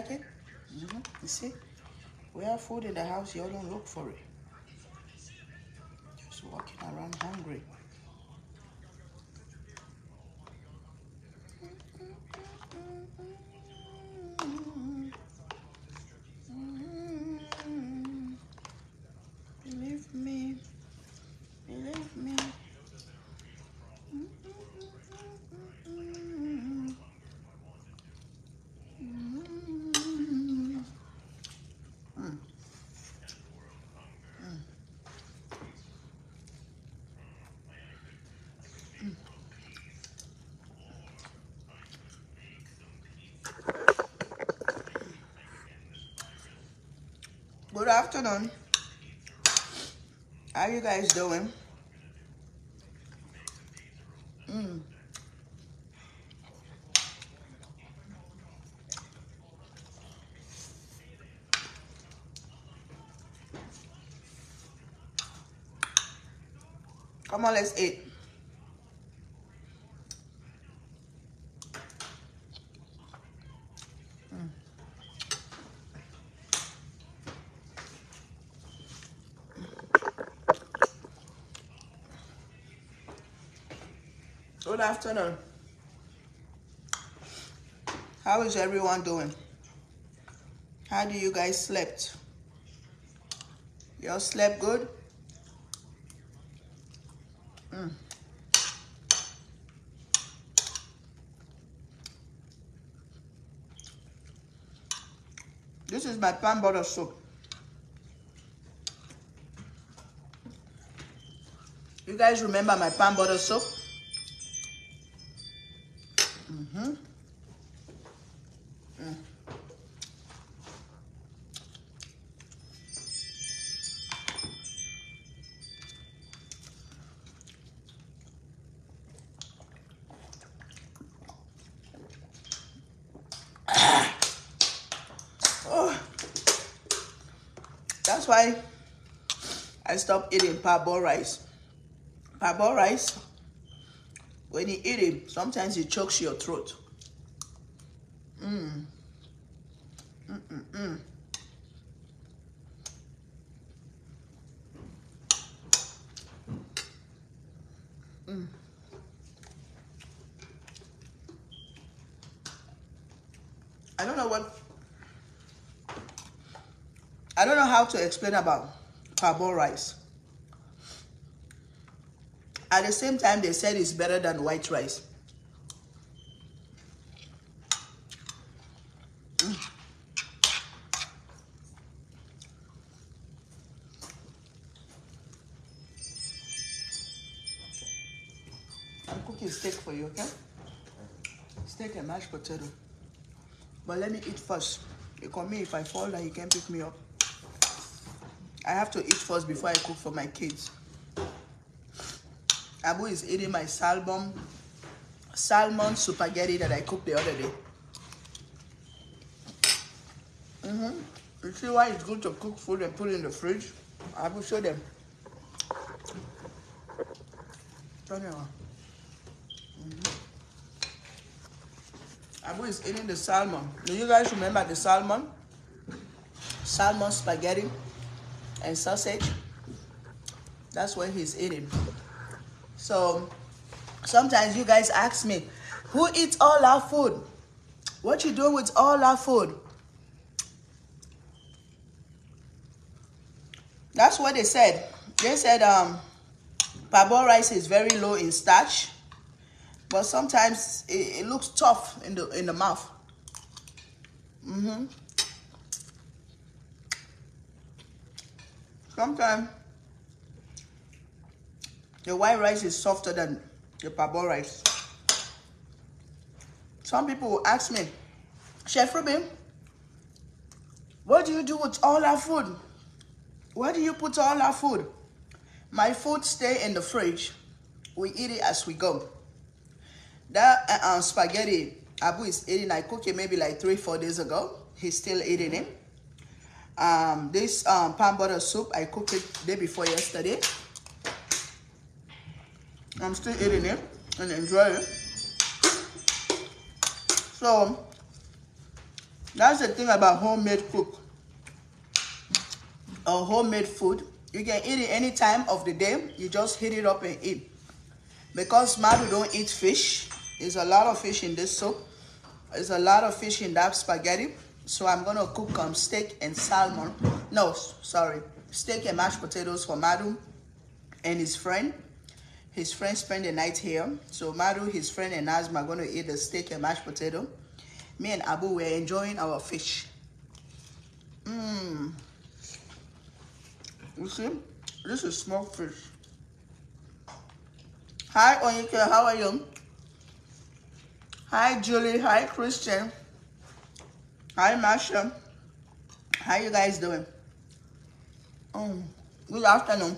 Mm, like it? Mhm. You see? We have food in the house, you all don't look for it. Just walking around hungry. Believe me. Believe me. Good afternoon. How you guys doing? Mm. Come on, let's eat. Good afternoon. How is everyone doing? How do you guys slept? Y'all slept good? Mm. This is my palm butter soup. You guys remember my palm butter soup? I stopped eating parboiled rice. Parboiled rice when you eat it, sometimes it chokes your throat. Mm. Mm -mm -mm. Mm. I don't know what. I don't know how to explain about parboiled rice. At the same time, they said it's better than white rice. Mm. I'm cooking steak for you, okay? Steak and mashed potato. But let me eat first. Call me if I fall down, you can pick me up. I have to eat first before I cook for my kids. Abu is eating my salmon salmon spaghetti that I cooked the other day. Mm-hmm. You see why it's good to cook food and put it in the fridge? I will show them. Turn it on. Abu is eating the salmon. Do you guys remember the salmon? Salmon spaghetti and sausage. That's what he's eating. So sometimes you guys ask me, who eats all our food? What you doing with all our food? That's what they said. They said um, parboiled rice is very low in starch, but sometimes it, it looks tough in the in the mouth. Mm-hmm. Sometimes the white rice is softer than the parboiled rice. Some people will ask me, Chef Ruby, what do you do with all our food? Where do you put all our food? My food stay in the fridge. We eat it as we go. That uh, uh, spaghetti Abu is eating, I cooked it maybe like three, four days ago. He's still eating it. Um, this um, butter soup, I cooked it day before yesterday. I'm still eating it and enjoy it. So, That's the thing about homemade cook or homemade food. You can eat it any time of the day. You just heat it up and eat. Because Madu don't eat fish, there's a lot of fish in this soup. There's a lot of fish in that spaghetti. So I'm gonna cook um, steak and salmon. No, sorry, steak and mashed potatoes for Madu and his friend. His friend spent the night here. So Maru, his friend, and Asma are gonna eat the steak and mashed potato. Me and Abu were enjoying our fish. Mmm. You see, this is smoked fish. Hi, Onyike, how are you? Hi, Julie. Hi, Christian. Hi, Masha. How you guys doing? Um, good afternoon.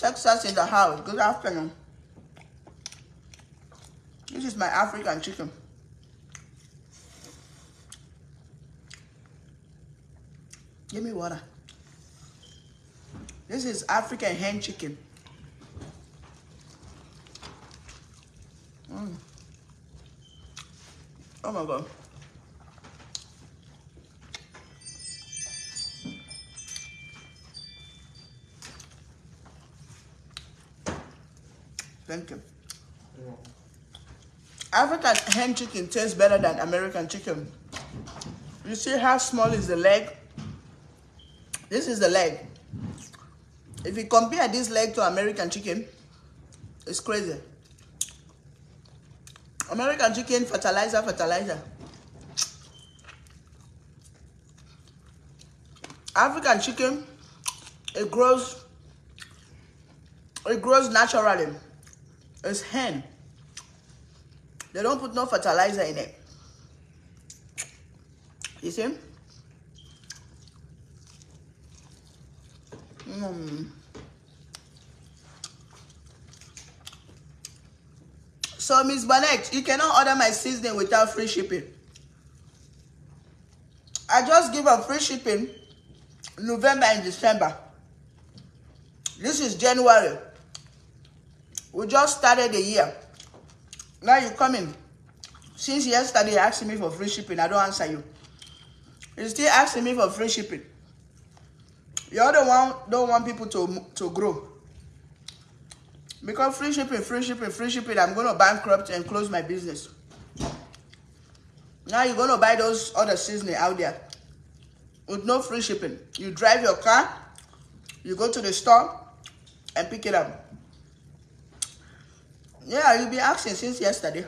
Texas in the house. Good afternoon. This is my African chicken. Give me water. This is African hen chicken. Mm. Oh my God. Thank you. African hen chicken tastes better than American chicken. You see how small is the leg? This is the leg. If you compare this leg to American chicken, it's crazy. American chicken, fertilizer, fertilizer. African chicken, it grows, it grows naturally. It's hen. They don't put no fertilizer in it. You see? Mm. So, Miss Bonnet, you cannot order my seasoning without free shipping. I just give a free shipping November and December. This is January. We just started the year. Now you coming. Since yesterday, you asking me for free shipping. I don't answer you. You still asking me for free shipping. You're the one don't want people to to grow. Because free shipping, free shipping, free shipping, I'm gonna bankrupt and close my business. Now you're gonna buy those other seasoning out there with no free shipping. You drive your car, you go to the store and pick it up. Yeah, you've been asking since yesterday.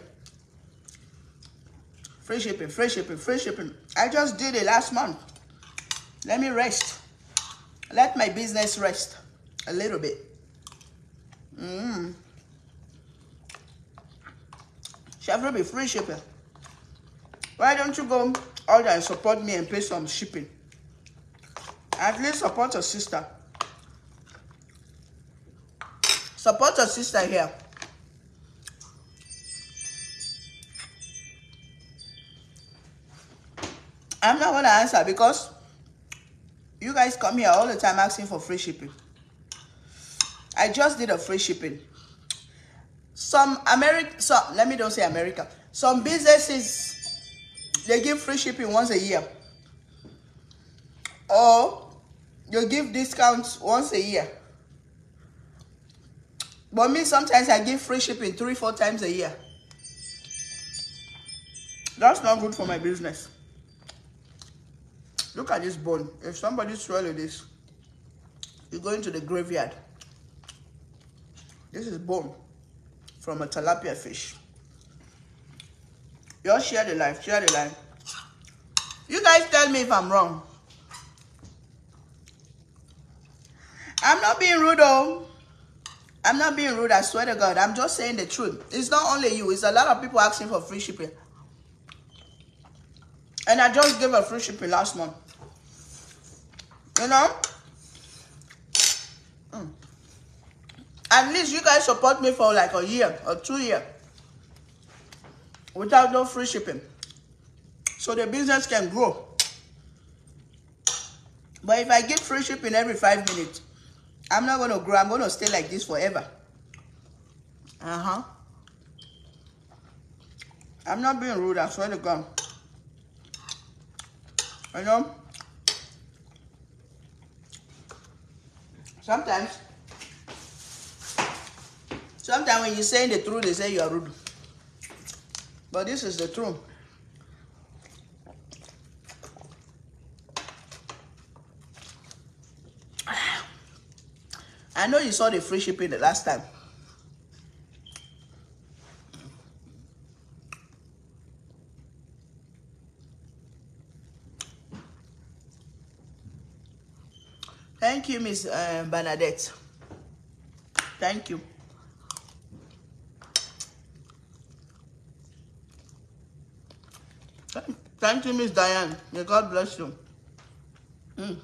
Free shipping, free shipping, free shipping. I just did it last month. Let me rest. Let my business rest a little bit. Mm. Chef Ruby, free shipping. Why don't you go order and support me and pay some shipping? At least support your sister. Support your sister here. I'm not going to answer because you guys come here all the time asking for free shipping. I just did a free shipping. Some America, so let me don't say America. Some businesses, they give free shipping once a year. Or you give discounts once a year. But me, sometimes I give free shipping three, four times a year. That's not good for my business. Look at this bone. If somebody swallow this, you go into the graveyard. This is bone from a tilapia fish. You all share the life, share the life. You guys tell me if I'm wrong. I'm not being rude though. I'm not being rude, I swear to God. I'm just saying the truth. It's not only you, it's a lot of people asking for free shipping. And I just gave a free shipping last month. You know? Mm. At least you guys support me for like a year or two years. Without no free shipping. So the business can grow. But if I get free shipping every five minutes, I'm not going to grow. I'm going to stay like this forever. Uh-huh. I'm not being rude. I swear to God. You know? Sometimes, sometimes when you're saying the truth, they say you are rude. But this is the truth. I know you saw the free shipping the last time. Thank you, Miss uh, Bernadette. Thank you. Thank you, Miss Diane. May God bless you. Mm.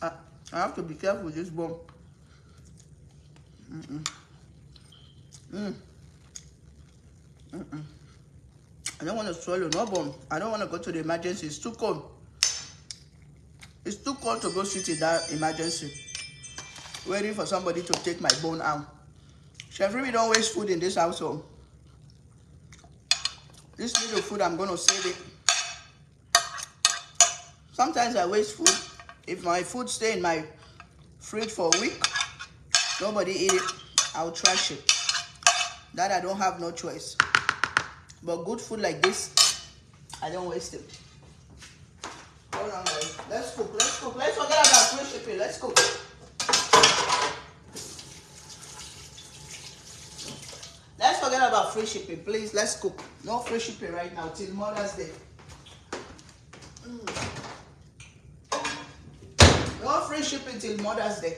I, I have to be careful with this bone. Mm -mm. I don't want to swallow no bone. I don't want to go to the emergency. It's too cold. It's too cold to go sit in that emergency. Waiting for somebody to take my bone out. Chef Ruby don't waste food in this household. This little food, I'm going to save it. Sometimes I waste food. If my food stay in my fridge for a week, nobody eat it, I'll trash it. That I don't have no choice. But good food like this, I don't waste it. On, guys. Let's cook. Let's cook. Let's forget about free shipping. Let's cook. Let's forget about free shipping, please. Let's cook. No free shipping right now till Mother's Day. No free shipping till Mother's Day.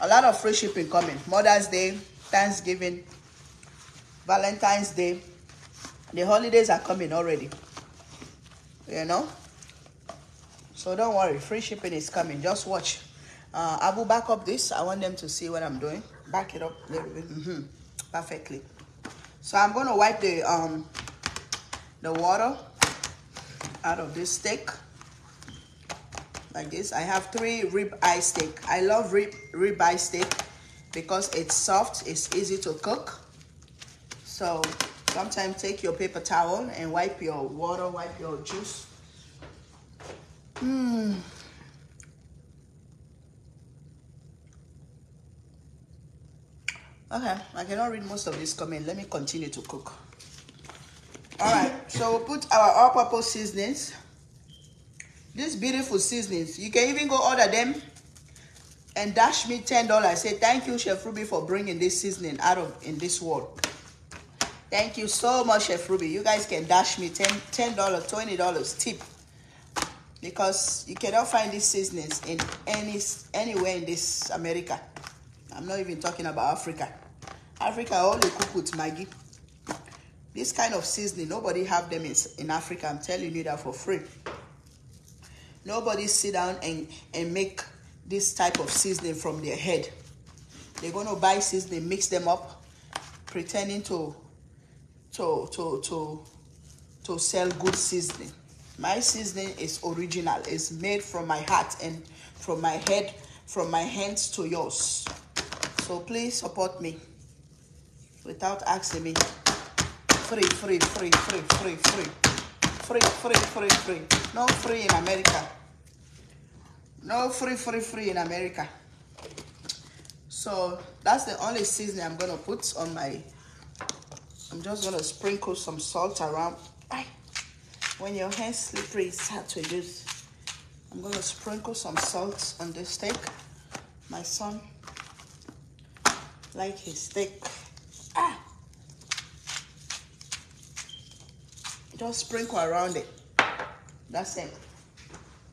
A lot of free shipping coming. Mother's Day, Thanksgiving, Valentine's Day. The holidays are coming already. You know? So don't worry. Free shipping is coming. Just watch. Uh, I will back up this. I want them to see what I'm doing. Back it up a little bit. Mm -hmm. Perfectly. So I'm going to wipe the um the water out of this steak like this. I have three rib eye steak. I love rib, rib eye steak because it's soft, it's easy to cook. So sometimes take your paper towel and wipe your water, wipe your juice. Mmm. Okay, I cannot read most of this comment. Let me continue to cook. All right, so we'll put our all-purpose seasonings. These beautiful seasonings. You can even go order them and dash me $10. Say, thank you, Chef Ruby, for bringing this seasoning out of in this world. Thank you so much, Chef Ruby. You guys can dash me $10, $10 $20 tip. Because you cannot find these seasonings in any anywhere in this America. I'm not even talking about Africa. Africa only cook with Maggi. This kind of seasoning, nobody have them in, in Africa. I'm telling you that for free. Nobody sit down and, and make this type of seasoning from their head. They're going to buy seasoning, mix them up, pretending to, to, to, to, to sell good seasoning. My seasoning is original. It's made from my heart and from my head, from my hands to yours. So please support me without asking me. Free, free, free, free, free, free free, free, free, free. No free in America. No free, free, free in America. So that's the only seasoning I'm gonna put on my. I'm just gonna sprinkle some salt around. When your hands slippery, it's hard to use. I'm gonna sprinkle some salt on the steak. My son like his steak. Ah. just sprinkle around it that's it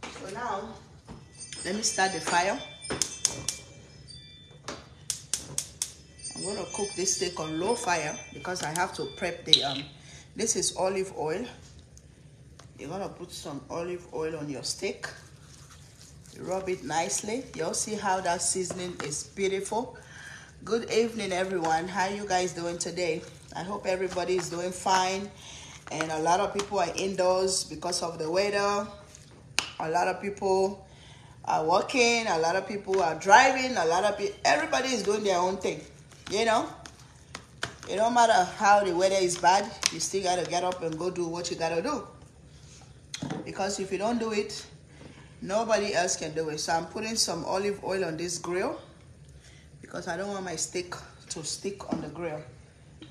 so now let me start the fire I'm gonna cook this steak on low fire because I have to prep the um this is olive oil. You're gonna put some olive oil on your steak. Rub it nicely. You'll see how that seasoning is beautiful. Good evening everyone. How you guys doing today? I hope everybody is doing fine. And a lot of people are indoors because of the weather. A lot of people are working a lot of people are driving. A lot of people everybody is doing their own thing you know it don't matter how the weather is bad you still gotta get up and go do what you gotta do. Because if you don't do it nobody else can do it. So i'm putting some olive oil on this grill because i don't want my steak to stick on the grill.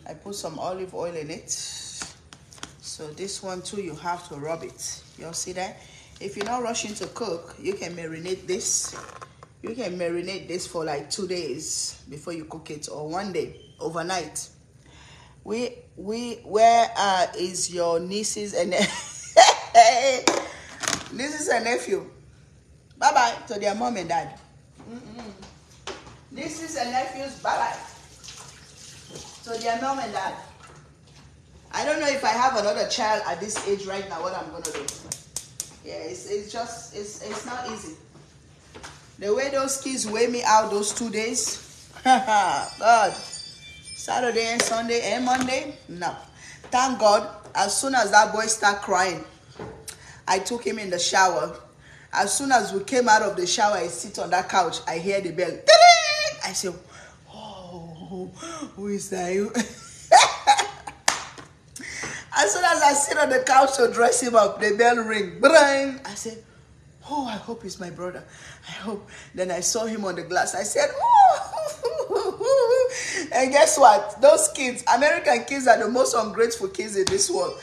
I put some olive oil in it. So this one too you have to rub it. Y'all see that? If you're not rushing to cook you can marinate this you can marinate this for like two days before you cook it or one day overnight. We we where uh, is your nieces and nieces and nephew. Bye bye to their mom and dad. Mm -mm. nieces and nephews bye bye to their mom and dad. I don't know if i have another child at this age right now what i'm gonna do. Yeah it's, it's just it's it's not easy the way those kids weigh me out those two days god Saturday and Sunday and Monday? No. Thank God, as soon as that boy start crying, I took him in the shower. As soon as we came out of the shower, I sit on that couch. I hear the bell. I say, oh, who is that? as soon as I sit on the couch to dress him up, the bell ring. I said, oh, I hope it's my brother. I hope. Then I saw him on the glass. I said, oh, and guess what? Those kids, American kids, are the most ungrateful kids in this world.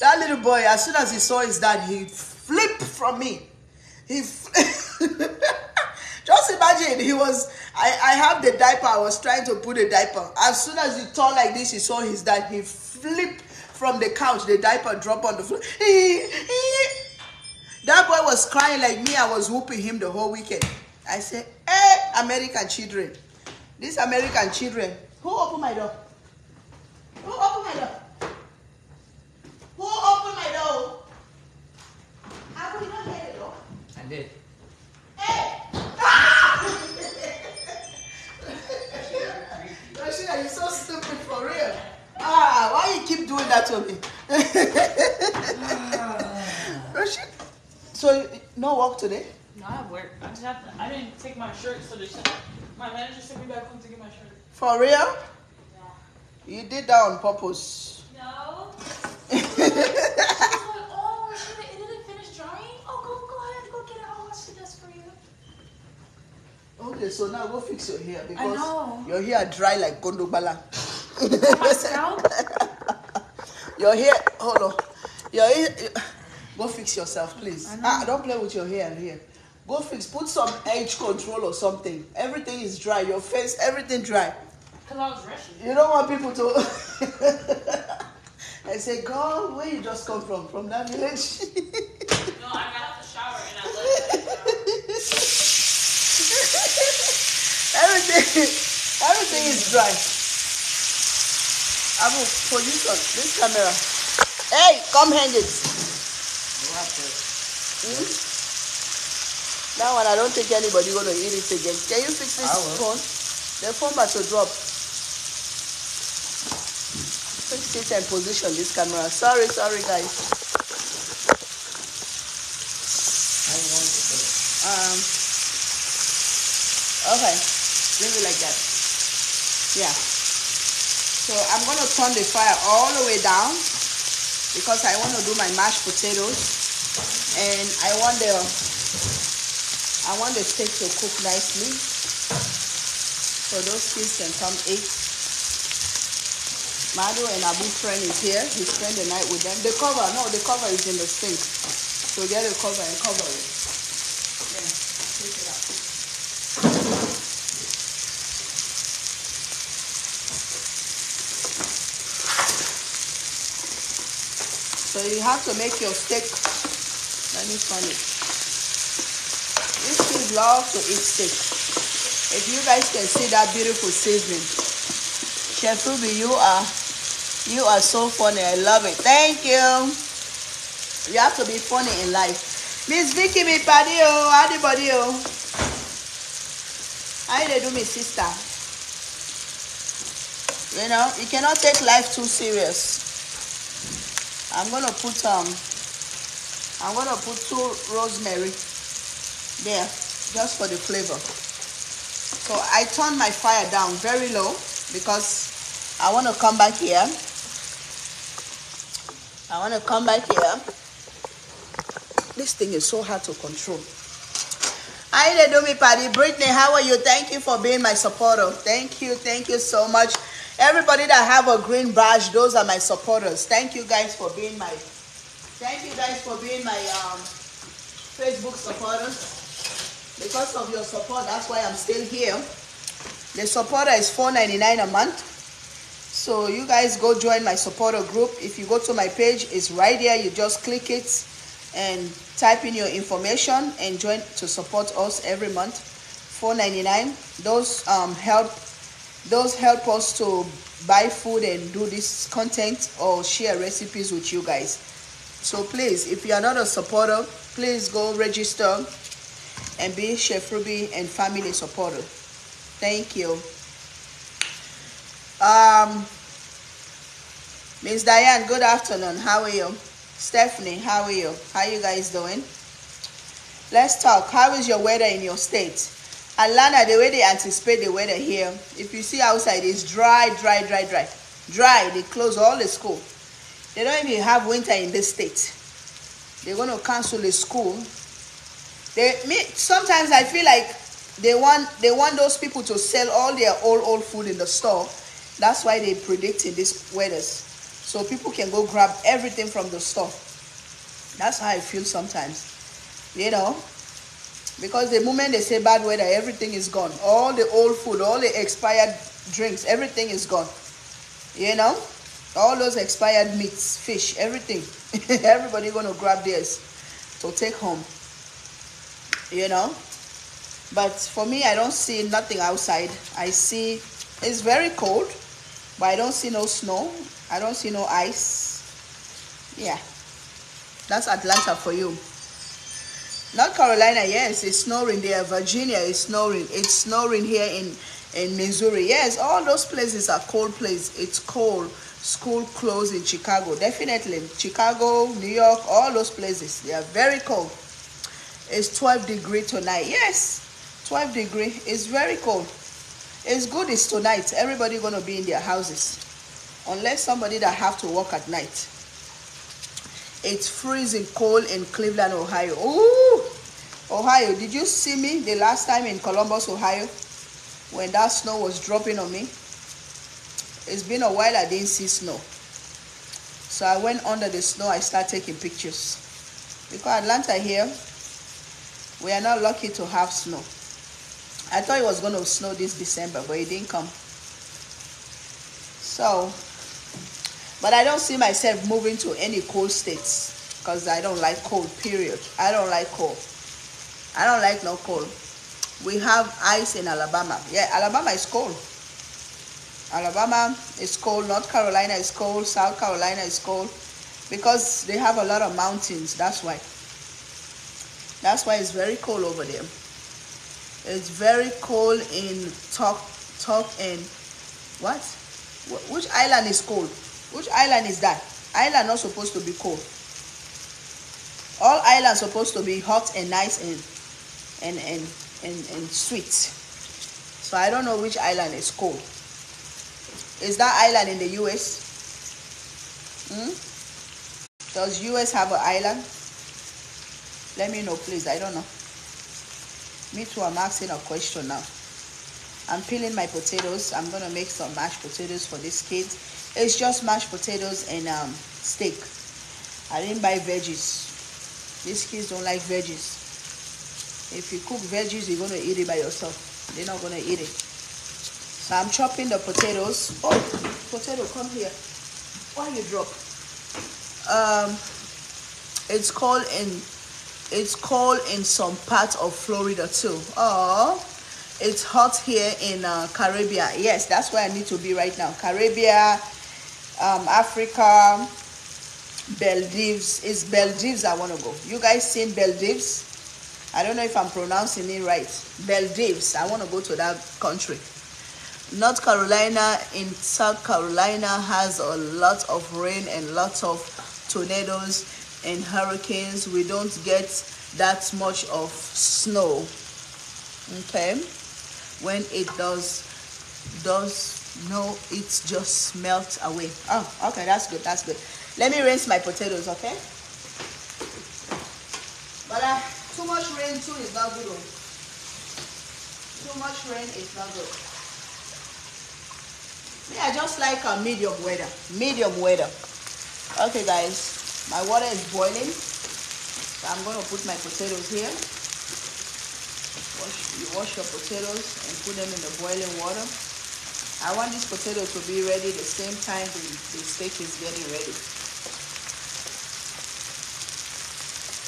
That little boy, as soon as he saw his dad, he flipped from me. He just imagine he was. I, I have the diaper. I was trying to put the diaper. As soon as he turned like this, he saw his dad. He flipped from the couch. The diaper dropped on the floor. That boy was crying like me. I was whooping him the whole weekend. I said, "Hey, American children, these American children, who opened my door? Who opened my door? Who opened my door? How could you not hear the door? I did. Hey! Ah! Rashida, you're so stupid for real. Ah, why you keep doing that to me? Rashida, so no work today? No, I have work. I just have to, I didn't take my shirt, so the my manager sent me back home to get my shirt. For real? Yeah. You did that on purpose. No. She was like, oh, it didn't finish drying. Oh, go, go ahead, go get it. I'll wash the desk for you. Okay, so now go fix your hair because your hair dry like gondobala. Your hair, hold on. Your hair, go fix yourself, please. Ah, don't play with your hair here. Go fix, put some edge control or something. Everything is dry. Your face, everything dry. Because I was rushing. You don't want people to. I say, God, where you just come from? From that village? No, I got out the shower and I let it everything, everything is dry. I will position this camera. Hey, come hang it. Hmm? That one, I don't think anybody gonna eat it again. Can you fix this phone? The phone to drop. Fix it and position this camera. Sorry, sorry, guys. Um. Okay, leave it like that. Yeah. So I'm gonna turn the fire all the way down because I want to do my mashed potatoes, and I want the I want the steak to cook nicely, so those kids can come eat. Madu and Abu friend is here. He spent the night with them. The cover, no, the cover is in the sink. So get the cover and cover it. Yeah, take it out. So you have to make your steak. Let me find it. These kids love to eat steak. If you guys can see that beautiful seasoning, Chef Ruby, you are you are so funny. I love it. Thank you. You have to be funny in life. Miss Vicky, me paddy oh, anybody oh. How they do me sister? You know, you cannot take life too serious. I'm gonna put um I'm gonna put two rosemary there just for the flavor. So I turn my fire down very low because I want to come back here. I want to come back here. This thing is so hard to control. Hi me party. Brittany, how are you? Thank you for being my supporter. Thank you, thank you so much. Everybody that have a green badge, those are my supporters. Thank you guys for being my thank you guys for being my um, Facebook supporters. Because of your support, that's why I'm still here. The supporter is $4.99 a month. So you guys go join my supporter group. If you go to my page, it's right there. You just click it and type in your information and join to support us every month. $4.99. Those um, help those help us to buy food and do this content or share recipes with you guys. So please, if you are not a supporter, please go register and be Chef Ruby and family supporter. Thank you. Um, Miss Diane, good afternoon. How are you? Stephanie, how are you? How are you guys doing? Let's talk. How is your weather in your state? Atlanta, the way they anticipate the weather here, if you see outside, it's dry, dry, dry, dry. Dry. They close all the school. They don't even have winter in this state. They're going to cancel the school. They me sometimes I feel like they want they want those people to sell all their old old food in the store. That's why they predicting these weathers. So people can go grab everything from the store. That's how I feel sometimes. You know, because the moment they say bad weather, everything is gone. All the old food, all the expired drinks, everything is gone. You know, all those expired meats, fish, everything. Everybody gonna grab theirs to take home. You know, but for me, I don't see nothing outside. I see it's very cold, but I don't see no snow. I don't see no ice. Yeah, that's Atlanta for you. North Carolina, yes, it's snowing there. Virginia is snowing. It's snowing here in, in Missouri. Yes, all those places are cold places. It's cold. School closed in Chicago. Definitely. Chicago, New York, all those places. They are very cold. It's 12 degree tonight. Yes, 12 degree. It's very cold. It's good it's tonight. Everybody going to be in their houses. Unless somebody that have to work at night. It's freezing cold in Cleveland, Ohio. Ooh, Ohio, did you see me the last time in Columbus, Ohio? When that snow was dropping on me? It's been a while I didn't see snow. So I went under the snow, I started taking pictures. Because Atlanta here, we are not lucky to have snow. I thought it was going to snow this December, but it didn't come. So but I don't see myself moving to any cold states because I don't like cold, period. I don't like cold. I don't like no cold. We have ice in Alabama. Yeah, Alabama is cold. Alabama is cold. North Carolina is cold. South Carolina is cold because they have a lot of mountains. That's why. That's why it's very cold over there. It's very cold in Talk, Talk and what? Which island is cold? Which island is that? Island not supposed to be cold. All islands supposed to be hot and nice and and and and, and sweet. So I don't know which island is cold. Is that island in the US? Hmm? Does US have an island? Let me know, please. I don't know. Me too, I'm asking a question now. I'm peeling my potatoes. I'm going to make some mashed potatoes for these kids. It's just mashed potatoes and um, steak. I didn't buy veggies. These kids don't like veggies. If you cook veggies, you're going to eat it by yourself. They're not going to eat it. So I'm chopping the potatoes. Oh, potato, come here. Why you drop? Um, it's called in it's called in some parts of Florida too. Oh, it's hot here in uh, Caribbean. Yes, that's where I need to be right now. Caribbean, um, Africa, Maldives. It's Maldives I want to go. You guys seen Maldives? I don't know if I'm pronouncing it right. Maldives. I want to go to that country. North Carolina in South Carolina has a lot of rain and lots of tornadoes and hurricanes. We don't get that much of snow. Okay, when it does does no it just melt away. Oh okay that's good that's good. Let me rinse my potatoes okay? But uh, too much rain too is not good oh. too much rain is not good. Yeah i just like a medium weather medium weather. Okay guys my water is boiling. So i'm going to put my potatoes here. Wash you wash your potatoes and put them in the boiling water I want this potato to be ready the same time the, the steak is getting ready.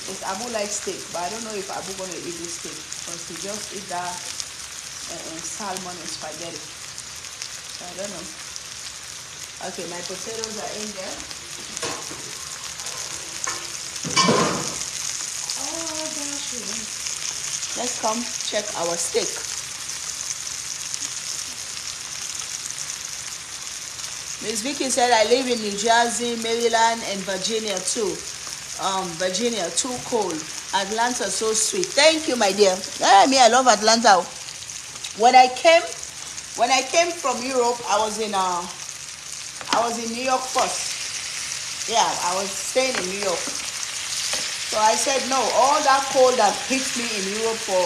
Because Abu likes steak, but I don't know if Abu gonna eat this steak because he just eat that uh, salmon and spaghetti. So I don't know. Okay, my potatoes are in there. Oh gosh, let's come check our steak. Miss Vicky said, I live in New Jersey, Maryland, and Virginia too. Um, Virginia, too cold. Atlanta, so sweet. Thank you, my dear. Yeah, me, I love Atlanta. When I came, when I came from Europe, I was in uh, I was in New York first. Yeah, I was staying in New York. So I said, no, all that cold that hit me in Europe for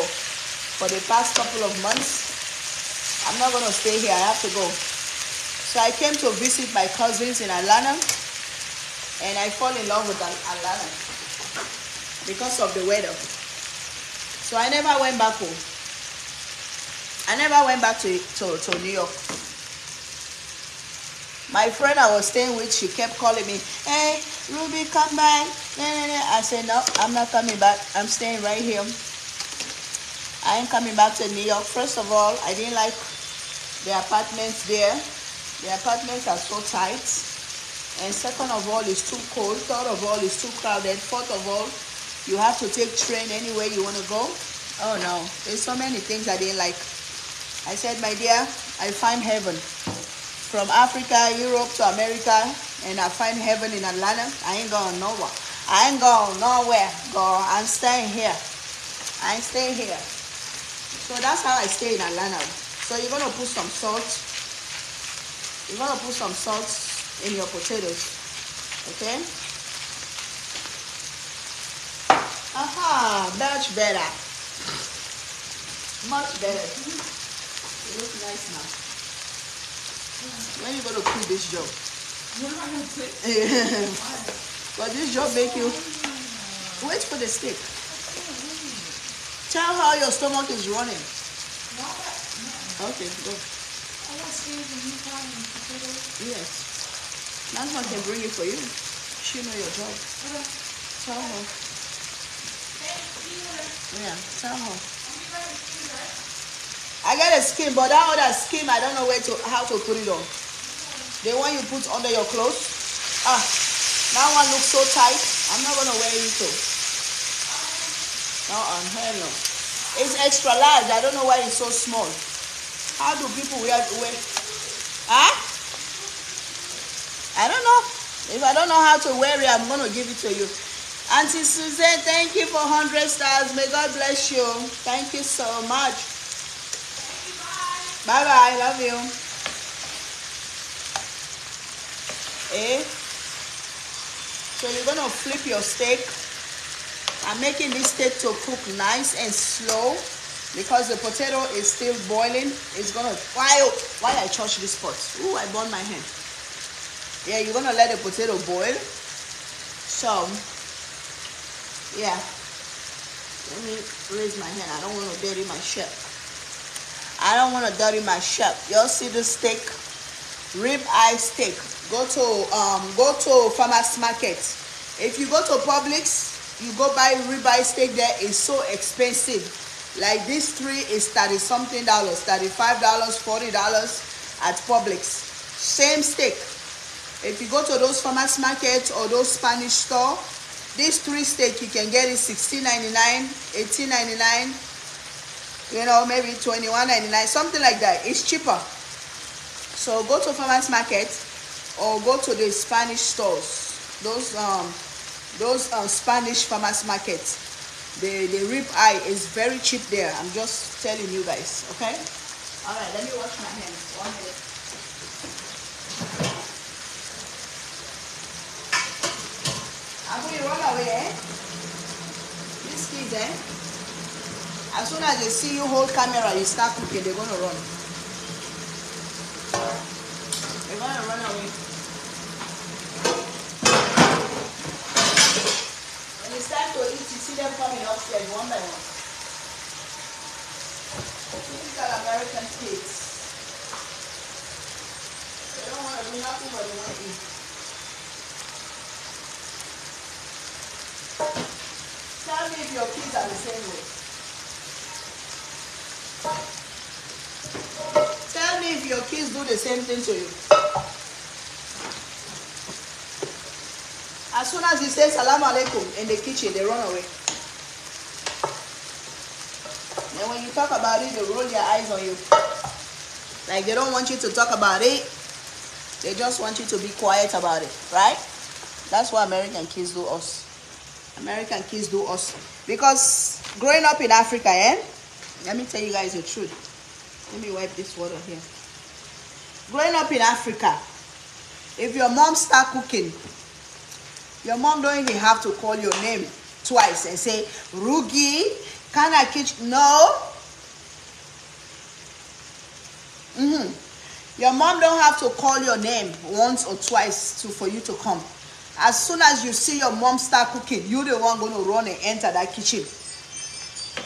for the past couple of months, I'm not gonna stay here. I have to go. So I came to visit my cousins in Atlanta and I fall in love with Atlanta because of the weather. So I never went back home. I never went back to, to, to New York. My friend I was staying with, she kept calling me, hey, Ruby, come back. I said, no, I'm not coming back. I'm staying right here. I ain't coming back to New York. First of all, I didn't like the apartments there. The apartments are so tight. And second of all, it's too cold. Third of all, it's too crowded. Fourth of all, you have to take train anywhere you want to go. Oh no, there's so many things I didn't like. I said, my dear, I find heaven. From Africa, Europe to America, and I find heaven in Atlanta. I ain't going nowhere. I ain't going nowhere, girl. I'm staying here. I staying here. So that's how I stay in Atlanta. So you're gonna put some salt you're gonna put some salt in your potatoes, okay? Aha, much better. Much better. Mm-hmm. It looks nice now. When you gonna quit this job? but this job make you wait for the stick. Tell how your stomach is running. Okay, go. Yes. That's what can bring it for you. She know your job. Tell her. Yeah, tell her. I got a skin, but that other skin, I don't know where to how to put it on. The one you put under your clothes. Ah, that one looks so tight. I'm not gonna wear it too. No, uh, hell no. It's extra large. I don't know why it's so small. How do people wear wear? Huh? I don't know. If I don't know how to wear it, I'm gonna give it to you. Auntie Suzanne, thank you for 100 stars. May God bless you. Thank you so much. Bye bye. Love you. Eh? So you're gonna flip your steak. I'm making this steak to cook nice and slow because the potato is still boiling. It's gonna while while I touch this pot. Ooh, I burned my hand. Yeah, you're gonna let the potato boil. So yeah. Let me raise my hand. I don't want to dirty my chef. I don't want to dirty my chef. Y'all see the steak? Rib eye steak. Go to um go to farmers market. If you go to Publix, you go buy rib eye steak there. It's so expensive. Like this three is 30 something dollars, $35, $40 at Publix. Same steak. If you go to those farmers markets or those Spanish store, this three steak you can get it $16.99, $18.99, you know, maybe $21.99, something like that. It's cheaper. So go to farmers market or go to the Spanish stores. Those um those um, Spanish farmers markets the the rib eye is very cheap there. I'm just telling you guys okay? All right let me wash my hands. One minute. I'm going to run away eh? these kids eh? As soon as they see you hold camera you start cooking they're going to run. They're going to run away. It's time to eat, you see them coming upstairs one by one. These are American kids. They don't want to do nothing but they want to eat. Tell me if your kids are the same way. Tell me if your kids do the same thing to you. As soon as you say salam alaikum in the kitchen, they run away. And when you talk about it, they roll their eyes on you. Like they don't want you to talk about it. They just want you to be quiet about it, right? That's what American kids do us. American kids do us. Because growing up in Africa, eh? Let me tell you guys the truth. Let me wipe this water here. Growing up in Africa, if your mom start cooking, your mom don't even have to call your name twice and say, Rugi, can I kitchen? No. Mm-hmm. Your mom don't have to call your name once or twice to for you to come. As soon as you see your mom start cooking, you're the one gonna run and enter that kitchen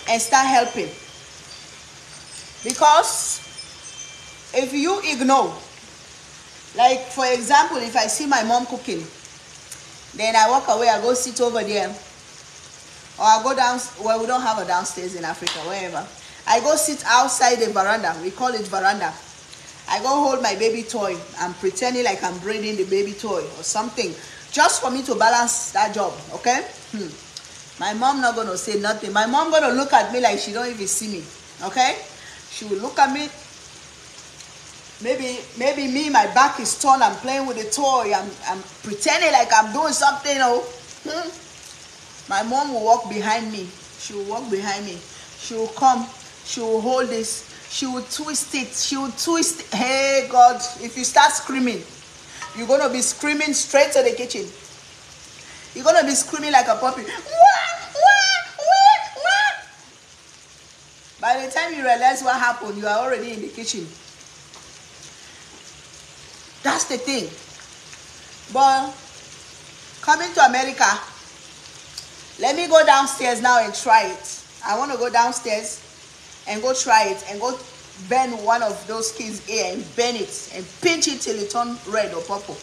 and start helping. Because if you ignore, like for example, if I see my mom cooking, then I walk away, I go sit over there, or I go down. Well, we don't have a downstairs in Africa, wherever. I go sit outside the veranda. We call it veranda. I go hold my baby toy. I'm pretending like I'm braiding the baby toy or something, just for me to balance that job. Okay? Hmm. My mom not gonna say nothing. My mom gonna look at me like she don't even see me. Okay? She will look at me. Maybe, maybe me, my back is turned. I'm playing with a toy. I'm, I'm pretending like I'm doing something. Oh, my mom will walk behind me. She will walk behind me. She will come. She will hold this. She will twist it. She will twist. It. Hey God, if you start screaming, you're gonna be screaming straight to the kitchen. You're gonna be screaming like a puppy. By the time you realize what happened, you are already in the kitchen. That's the thing. But coming to America, let me go downstairs now and try it. I want to go downstairs and go try it and go bend one of those kids' ear and bend it and pinch it till it turn red or purple.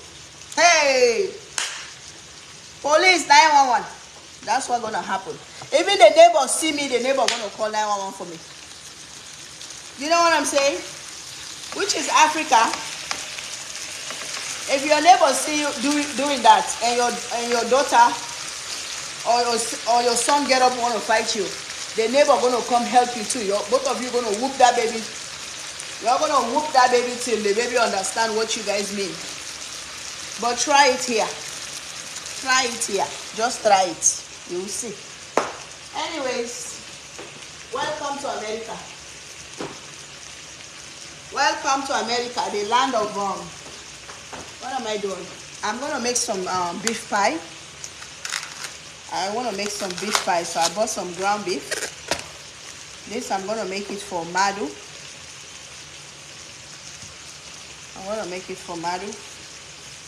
Hey! Police 911. That's what's gonna happen. Even the neighbor see me, the neighbor gonna call 911 for me. You know what I'm saying? Which is Africa. If your neighbor see you do, doing that and your and your daughter or your, or your son get up and want to fight you, the neighbor gonna come help you too. Your, both of you gonna whoop that baby. You're gonna whoop that baby till the baby understand what you guys mean. But try it here. Try it here. Just try it. You will see. Anyways, welcome to America. Welcome to America, the land of um. What am I doing? I'm gonna make some um, beef pie. I want to make some beef pie, so I bought some ground beef. This I'm gonna make it for Madu. I want to make it for Madu.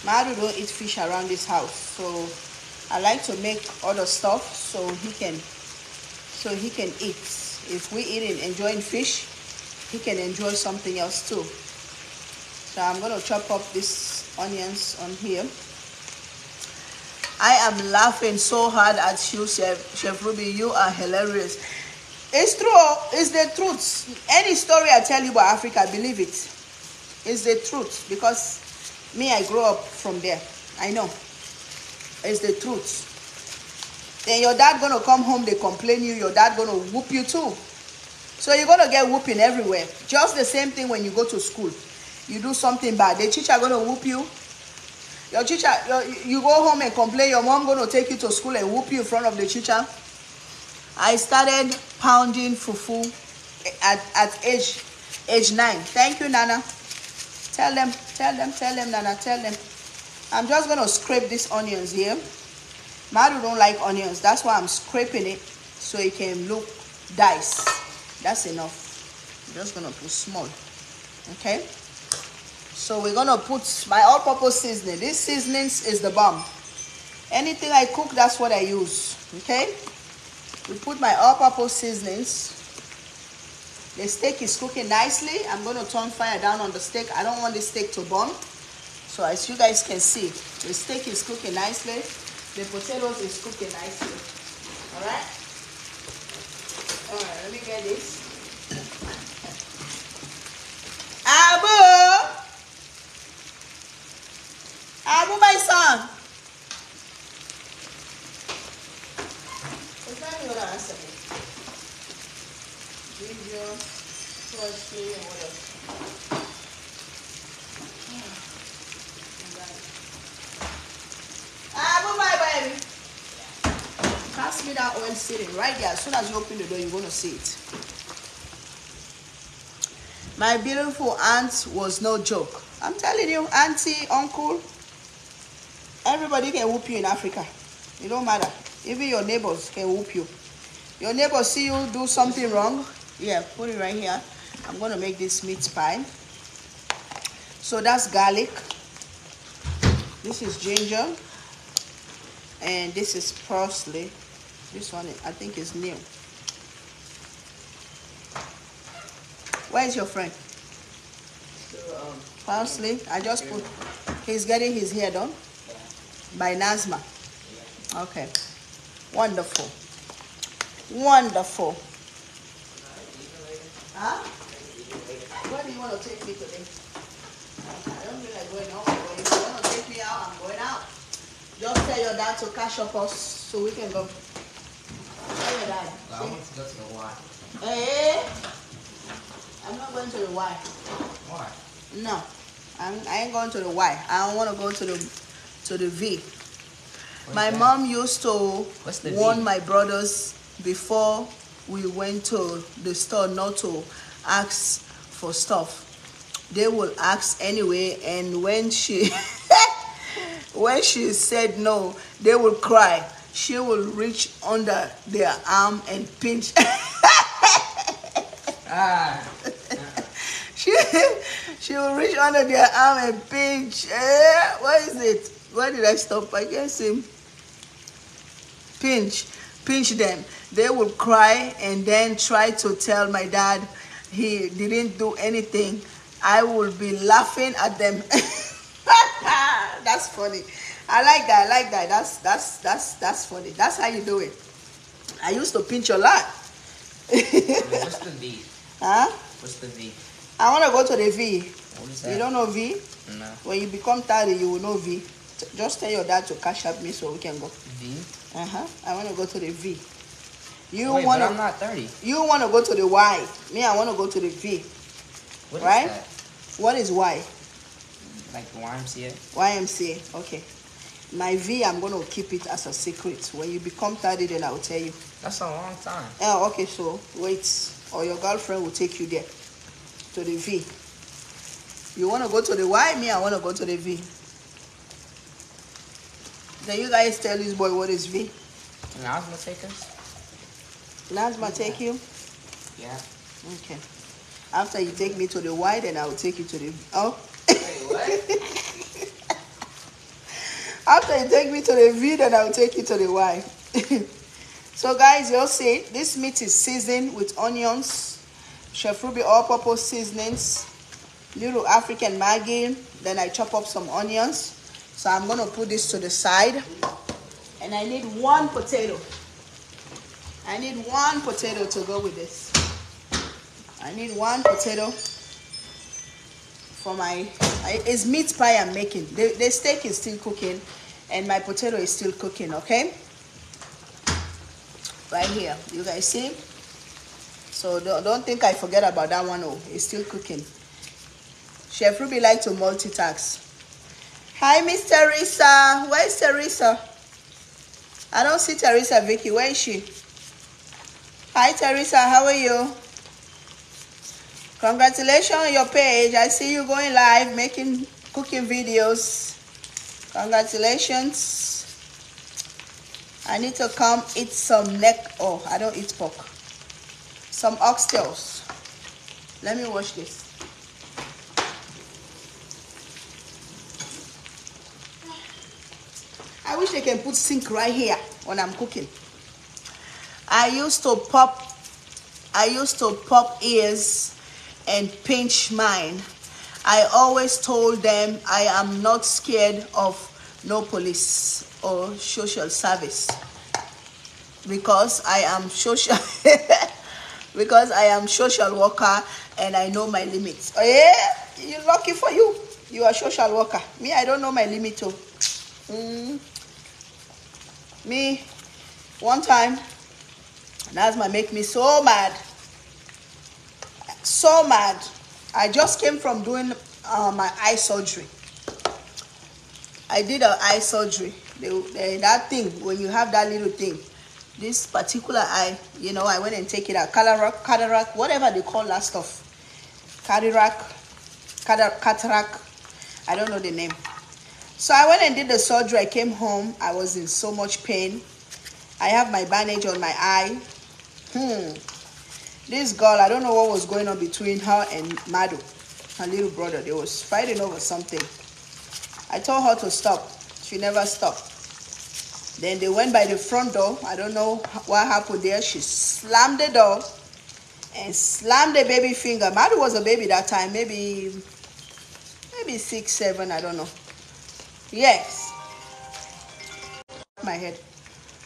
Madu don't eat fish around this house, so I like to make other stuff so he can so he can eat. If we eat and enjoying fish, he can enjoy something else too. So I'm gonna chop up these onions on here. I am laughing so hard at you, Chef, Chef Ruby. You are hilarious. It's true. It's the truth. Any story I tell you about Africa, believe it. It's the truth because me, I grew up from there. I know. It's the truth. Then your dad gonna come home, they complain you. Your dad gonna whoop you too. So you're gonna get whooping everywhere. Just the same thing when you go to school. You do something bad, the teacher gonna whoop you. Your teacher, your, you go home and complain. Your mom gonna take you to school and whoop you in front of the teacher. I started pounding fufu at, at age age nine. Thank you, Nana. Tell them, tell them, tell them, Nana, tell them. I'm just gonna scrape these onions here. Madu don't like onions, that's why I'm scraping it so it can look diced. That's enough. I'm just gonna put small. Okay. So we're gonna put my all-purpose seasoning. This seasonings is the bomb. Anything I cook, that's what I use. Okay. We put my all-purpose seasonings. The steak is cooking nicely. I'm gonna turn fire down on the steak. I don't want the steak to burn. So as you guys can see, the steak is cooking nicely. The potatoes is cooking nicely. All right. All right. Let me get this. Abu, Abu, my son. What's that you gonna answer me? Ginger, parsley, and what else? Abu, my baby. Pass me that oil sitting right there. As soon as you open the door, you're gonna see it. My beautiful aunt was no joke. I'm telling you, auntie, uncle, everybody can whoop you in Africa. It don't matter. Even your neighbors can whoop you. Your neighbors see you do something wrong. Yeah, put it right here. I'm gonna make this meat pie. So that's garlic. This is ginger. And this is parsley. This one, I think, is new. Where is your friend? Um, parsley. I just put. He's getting his hair done by Nazma. Okay. Wonderful. Wonderful. Huh? Where do you want to take me today? I don't feel like going out. But if you want to take me out, I'm going out. Just tell your dad to cash up us so we can go. Tell your dad. I want to go to the Y. Hey, I'm not going to the Y. Why? No, I'm, I ain't going to the Y. I don't want to go to the to the V. What's my that? mom used to warn V? my brothers before we went to the store not to ask for stuff. They will ask anyway, and when she when she said no, they will cry. She will reach under their arm and pinch. Ah, she she will reach under their arm and pinch. Eh, what is it? Why did I stop? I guess him. Pinch, pinch them. They will cry and then try to tell my dad he didn't do anything. I will be laughing at them. that's funny. I like that. I like that. That's that's that's that's funny. That's how you do it. I used to pinch a lot. what's the V? huh? What's the V? I want to go to the V. What is that? You don't know V? No. When you become 30, you will know V. Just tell your dad to cash up me so we can go. V? Uh huh. I want to go to the V. You Wait, want but I'm not 30. you want to go to the Y. Me, I want to go to the V. What is Right? that? What is Y? Like YMCA? YMCA. Okay. My V, I'm going to keep it as a secret. When you become 30, then I will tell you. That's a long time. Oh, okay. So wait, or your girlfriend will take you there to the V. You want to go to the Y? Me, I want to go to the V. Then you guys tell this boy what is V. Can Nazma take us? Nazma take you? Yeah. Okay. After you take me to the Y, then I will take you to the oh. Wait, what? After you take me to the V, then I will take you to the Y. so guys, you'll see this meat is seasoned with onions, Chef Ruby all-purpose seasonings, little African Maggi. Then I chop up some onions. So I'm gonna put this to the side. And I need one potato. I need one potato to go with this. I need one potato for my it's meat pie I'm making. The, the steak is still cooking and my potato is still cooking, okay? Right here. You guys see? So don't, don't think I forget about that one. Oh, it's still cooking. Chef Ruby like to multitask. Hi, Miss Teresa. Where's Teresa? I don't see Teresa Vicky. Where is she? Hi, Teresa. How are you? Congratulations on your page. I see you going live making cooking videos. Congratulations. I need to come eat some neck. Oh, I don't eat pork. Some oxtails. Let me wash this. I wish I can put sink right here when I'm cooking. I used to pop I used to pop ears and pinch mine. I always told them I am not scared of no police or social service because I am social because I am social worker and I know my limits. Oh yeah, you lucky for you. You are social worker. Me, I don't know my limit too. Mm. Me, one time, Nazma make me so mad. So mad. I just came from doing uh, my eye surgery. I did an eye surgery. The, that thing, when you have that little thing, this particular eye, you know, I went and take it out. Cataract, cataract, whatever they call that stuff. Cataract, cataract, cataract. I don't know the name. So I went and did the surgery. I came home. I was in so much pain. I have my bandage on my eye. Hmm. This girl, I don't know what was going on between her and Madu, her little brother. They was fighting over something. I told her to stop. She never stopped. Then they went by the front door. I don't know what happened there. She slammed the door and slammed the baby finger. Madu was a baby that time, maybe maybe six, seven, I don't know. Yes. My head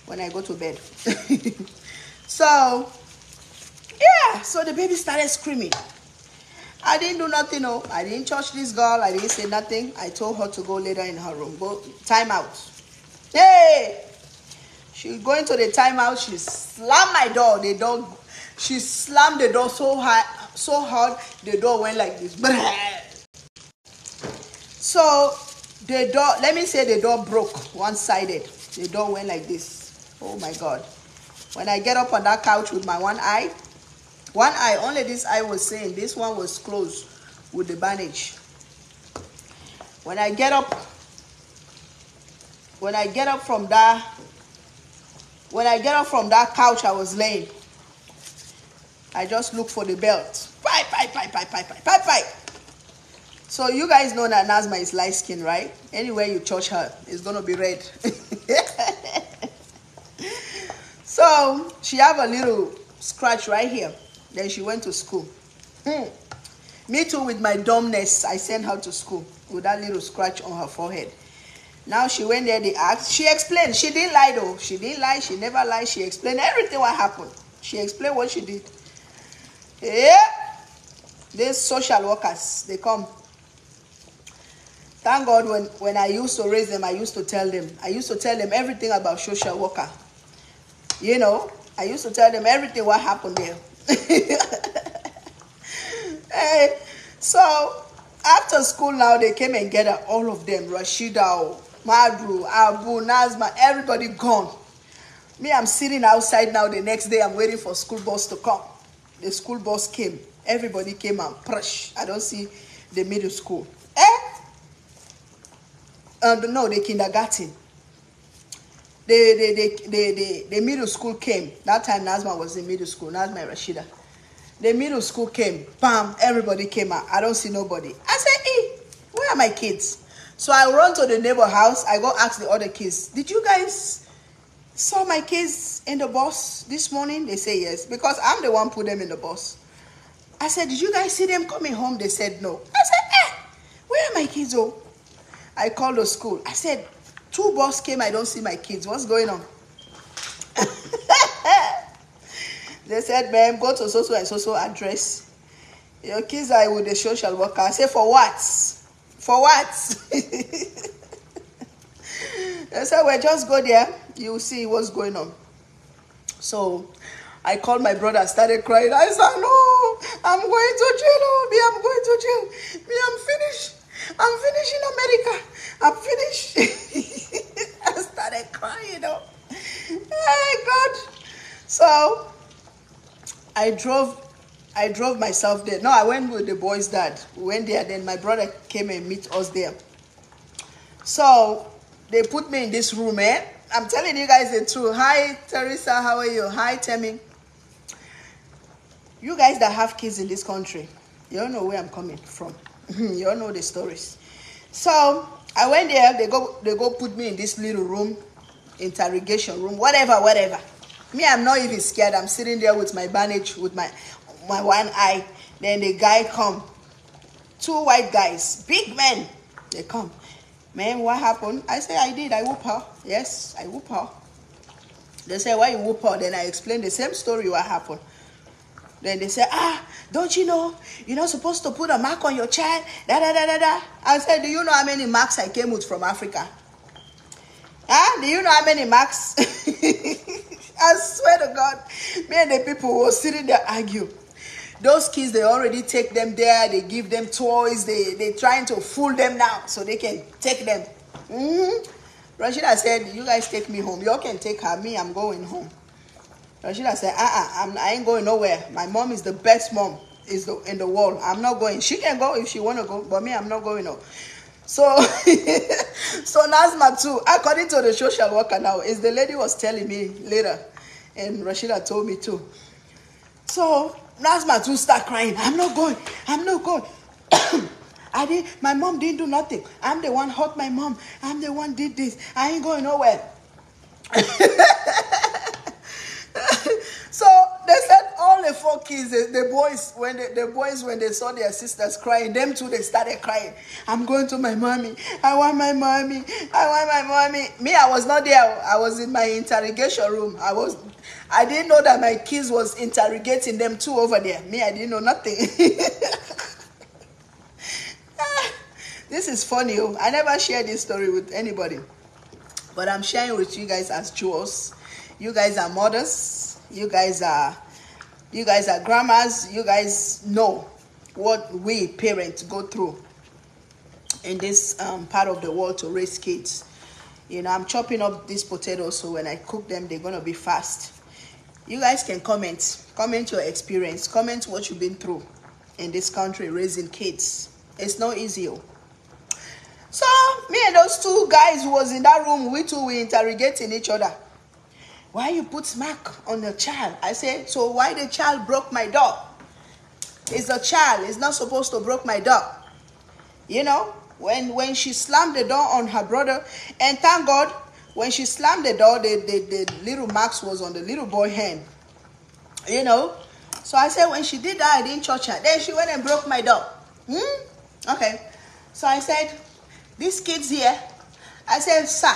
when I go to bed. so yeah, so the baby started screaming. I didn't do nothing, no. I didn't touch this girl. I didn't say nothing. I told her to go later in her room. Go time out. Hey! She going to the timeout. She slammed my door. The door, she slammed the door so hard, so hard. The door went like this. So the door, let me say the door broke one-sided. The door went like this. Oh my God. When I get up on that couch with my one eye, one eye, only this eye was saying, this one was closed with the bandage. When I get up, when I get up from that, when I get up from that couch I was laying, I just look for the belt. Pipe, pipe, pipe, pipe, pipe, pipe, pipe. So you guys know that Nazma is light skin, right? Anywhere you touch her, it's gonna be red. so she have a little scratch right here. Then she went to school. Hmm. Me too, with my dumbness, I sent her to school with that little scratch on her forehead. Now she went there, they asked. She explained. She didn't lie though. She didn't lie. She never lied. She explained everything what happened. She explained what she did. Yeah. These social workers, they come. Thank God when, when I used to raise them, I used to tell them. I used to tell them everything about social worker. You know, I used to tell them everything what happened there. hey, so after school now, they came and gathered all of them. Rashida, Madu, Abu, Nazma, everybody gone. Me, I'm sitting outside now. The next day, I'm waiting for school bus to come. The school bus came. Everybody came and push. I don't see the middle school. Eh? Uh, no, the kindergarten. The, the, the, the, the, the middle school came. That time Nazma was in middle school. Nazma Rashida. The middle school came. Bam, everybody came out. I don't see nobody. I said, hey, where are my kids? So I run to the neighbor house. I go ask the other kids, did you guys saw my kids in the bus this morning? They say yes, because I'm the one put them in the bus. I said, did you guys see them coming home? They said no. I said, eh, where are my kids? Oh, I called the school. I said, two bus came. I don't see my kids. What's going on? they said, ma'am, go to so-so and address. Your kids are with the social worker. I said, for what? For what? they said, well, just go there. You see what's going on. So I called my brother, started crying. I said, no, I'm going to jail. Oh, me, I'm going to jail. Me, I'm finished. I'm finishing America. I'm finished. I started crying. You know. God. So I drove I drove myself there. No, I went with the boys' dad. We went there, then my brother came and meet us there. So they put me in this room, eh? I'm telling you guys the truth. Hi, Teresa, how are you? Hi, Tammy. You guys that have kids in this country, you don't know where I'm coming from. Hmm, you all know the stories. So I went there. They go, they go put me in this little room, interrogation room, whatever, whatever. Me, I'm not even scared. I'm sitting there with my bandage, with my my one eye. Then the guy come, two white guys, big men. They come. Man, what happened? I say I did. I whoop her. Yes, I whoop her. They say why you whoop her? Then I explain the same story what happened. Then they say, ah, don't you know you're not supposed to put a mark on your child? Da da da da da. I said, do you know how many marks I came with from Africa? Huh? Do you know how many marks? I swear to God, me and the people were sitting there argue. Those kids, they already take them there. They give them toys. They they trying to fool them now so they can take them. Mm-hmm. Rashida said, "You guys take me home. You all can take her. Me, I'm going home." Rashida said, "Uh-uh, I'm, I ain't going nowhere. My mom is the best mom is the, in the world. I'm not going. She can go if she want to go, but me, I'm not going. No." So, so Nazma too, according to the social worker now, is the lady was telling me later, and Rashida told me too. So Nazma too start crying. I'm not going. I'm not going. I did. My mom didn't do nothing. I'm the one hurt my mom. I'm the one did this. I ain't going nowhere. they said all the four kids, the, the boys, when they, the boys when they saw their sisters crying, them too they started crying. I'm going to my mommy. I want my mommy. I want my mommy. Me, I was not there. I was in my interrogation room. I was. I didn't know that my kids was interrogating them too over there. Me, I didn't know nothing. Ah, this is funny. oh. I never share this story with anybody, but I'm sharing with you guys as jewels. You guys are mothers. You guys are, you guys are grandmas. You guys know what we parents go through in this um, part of the world to raise kids. You know, I'm chopping up these potatoes so when I cook them, they're gonna be fast. You guys can comment, comment your experience, comment what you've been through in this country raising kids. It's not easy. oh. So me and those two guys who was in that room, we two were interrogating each other. Why you put smack on the child? I said, so why the child broke my door? It's a child. It's not supposed to broke my door. You know, when when she slammed the door on her brother, and thank God, when she slammed the door, the, the, the little marks was on the little boy hand. You know? So I said, when she did that, I didn't touch her. Then she went and broke my door. Hmm? Okay. So I said, these kids here, I said, sir,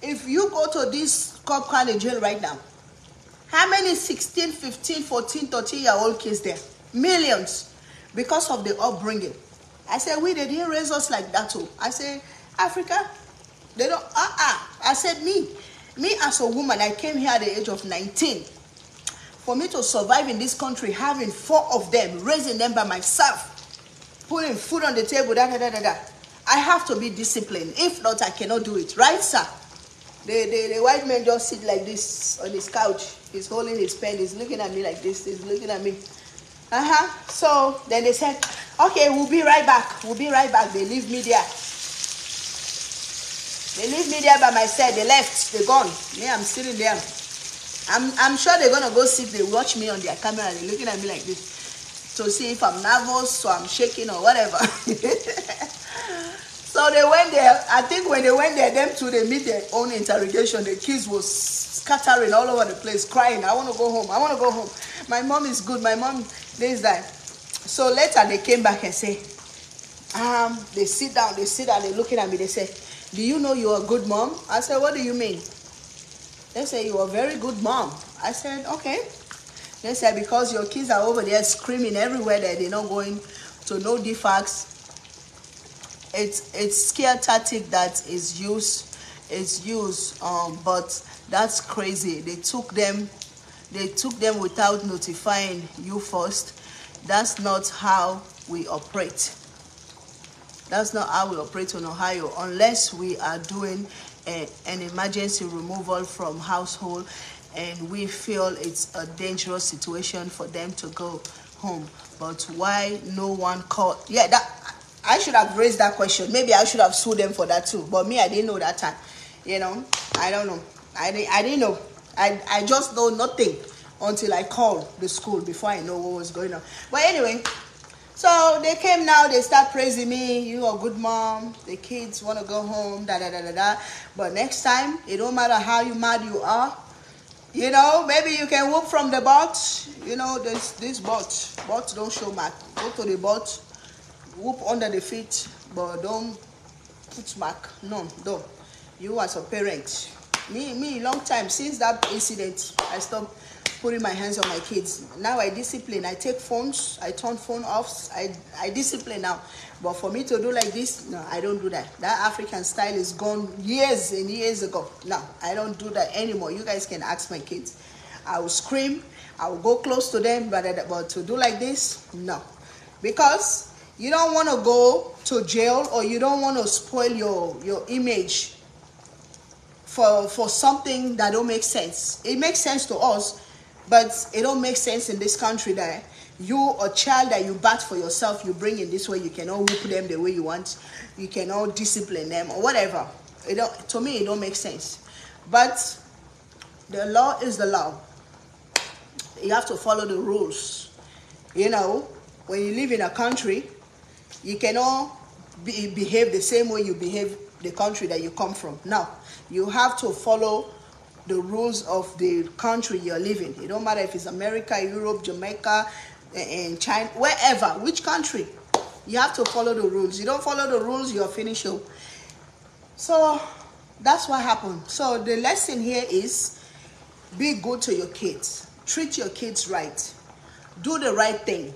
if you go to this cop county jail right now, how many 16, 15, 14, 13 year old kids there? Millions. Because of the upbringing. I said, we, they didn't raise us like that too. I said, Africa, they don't, uh-uh. I said, me, me as a woman, I came here at the age of 19. For me to survive in this country, having four of them, raising them by myself, putting food on the table, da da da da da. I have to be disciplined. If not, I cannot do it. Right, sir? The, the, the white man just sit like this on his couch. He's holding his pen. He's looking at me like this. He's looking at me. Uh-huh. So then they said, okay, we'll be right back. We'll be right back. They leave me there. They leave me there by myself. They left. They gone. Me, I'm sitting there. I'm, I'm sure they're gonna go sit. They watch me on their camera. They're looking at me like this to see if I'm nervous or I'm shaking or whatever. so they went there. I think when they went there, them two they meet their own interrogation. The kids was scattering all over the place, crying. I want to go home. I want to go home. My mom is good. My mom this that. So later they came back and say, um, they sit down. They sit down. They're looking at me. They say, "Do you know you're a good mom?" I said, "What do you mean?" They say you're a very good mom. I said, okay. They said because your kids are over there screaming everywhere that they're not going to no defects. It's it's scare tactic that is used is used, um, but that's crazy. They took them, they took them without notifying you first. That's not how we operate. That's not how we operate in Ohio unless we are doing a, an emergency removal from household and we feel it's a dangerous situation for them to go home. But why no one called? Yeah, that I should have raised that question. Maybe I should have sued them for that too. But me, I didn't know that time. You know, I don't know. I didn't, I didn't know. I, I just know nothing until I called the school before I know what was going on. But anyway, so they came now, they start praising me. You are a good mom. The kids want to go home, da da da da da. But next time, it don't matter how you mad you are. You know, maybe you can whoop from the butt. You know, this this butt. Butt don't show mark. Go to the butt, whoop under the feet, but don't put mark. No, don't. You as a parent. Me, me, long time since that incident, I stopped putting my hands on my kids. Now I discipline. I take phones. I turn phone off. I, I discipline now. But for me to do like this, no, I don't do that. That African style is gone years and years ago. No, I don't do that anymore. You guys can ask my kids. I will scream. I will go close to them, but, but to do like this, no. Because you don't want to go to jail or you don't want to spoil your, your image for, for something that don't make sense. It makes sense to us, but it don't make sense in this country that you a child that you bat for yourself, you bring in this way, you cannot whoop them the way you want, you cannot discipline them or whatever. It don't, to me, it don't make sense. But the law is the law. You have to follow the rules. You know, when you live in a country, you cannot be, behave the same way you behave the country that you come from. Now, you have to follow the rules of the country you're living. It don't matter if it's America, Europe, Jamaica, and China, wherever, which country. You have to follow the rules. You don't follow the rules, you're finished. So that's what happened. So the lesson here is be good to your kids. Treat your kids right. Do the right thing.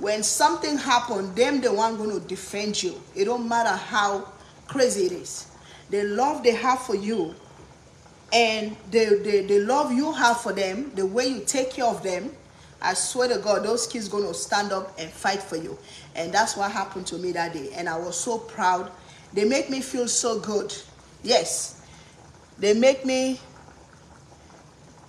When something happened, them the one going to defend you. It don't matter how crazy it is. The love they have for you and the, the, the love you have for them, the way you take care of them, I swear to God, those kids going to stand up and fight for you. And that's what happened to me that day. And I was so proud. They make me feel so good. Yes. They make me.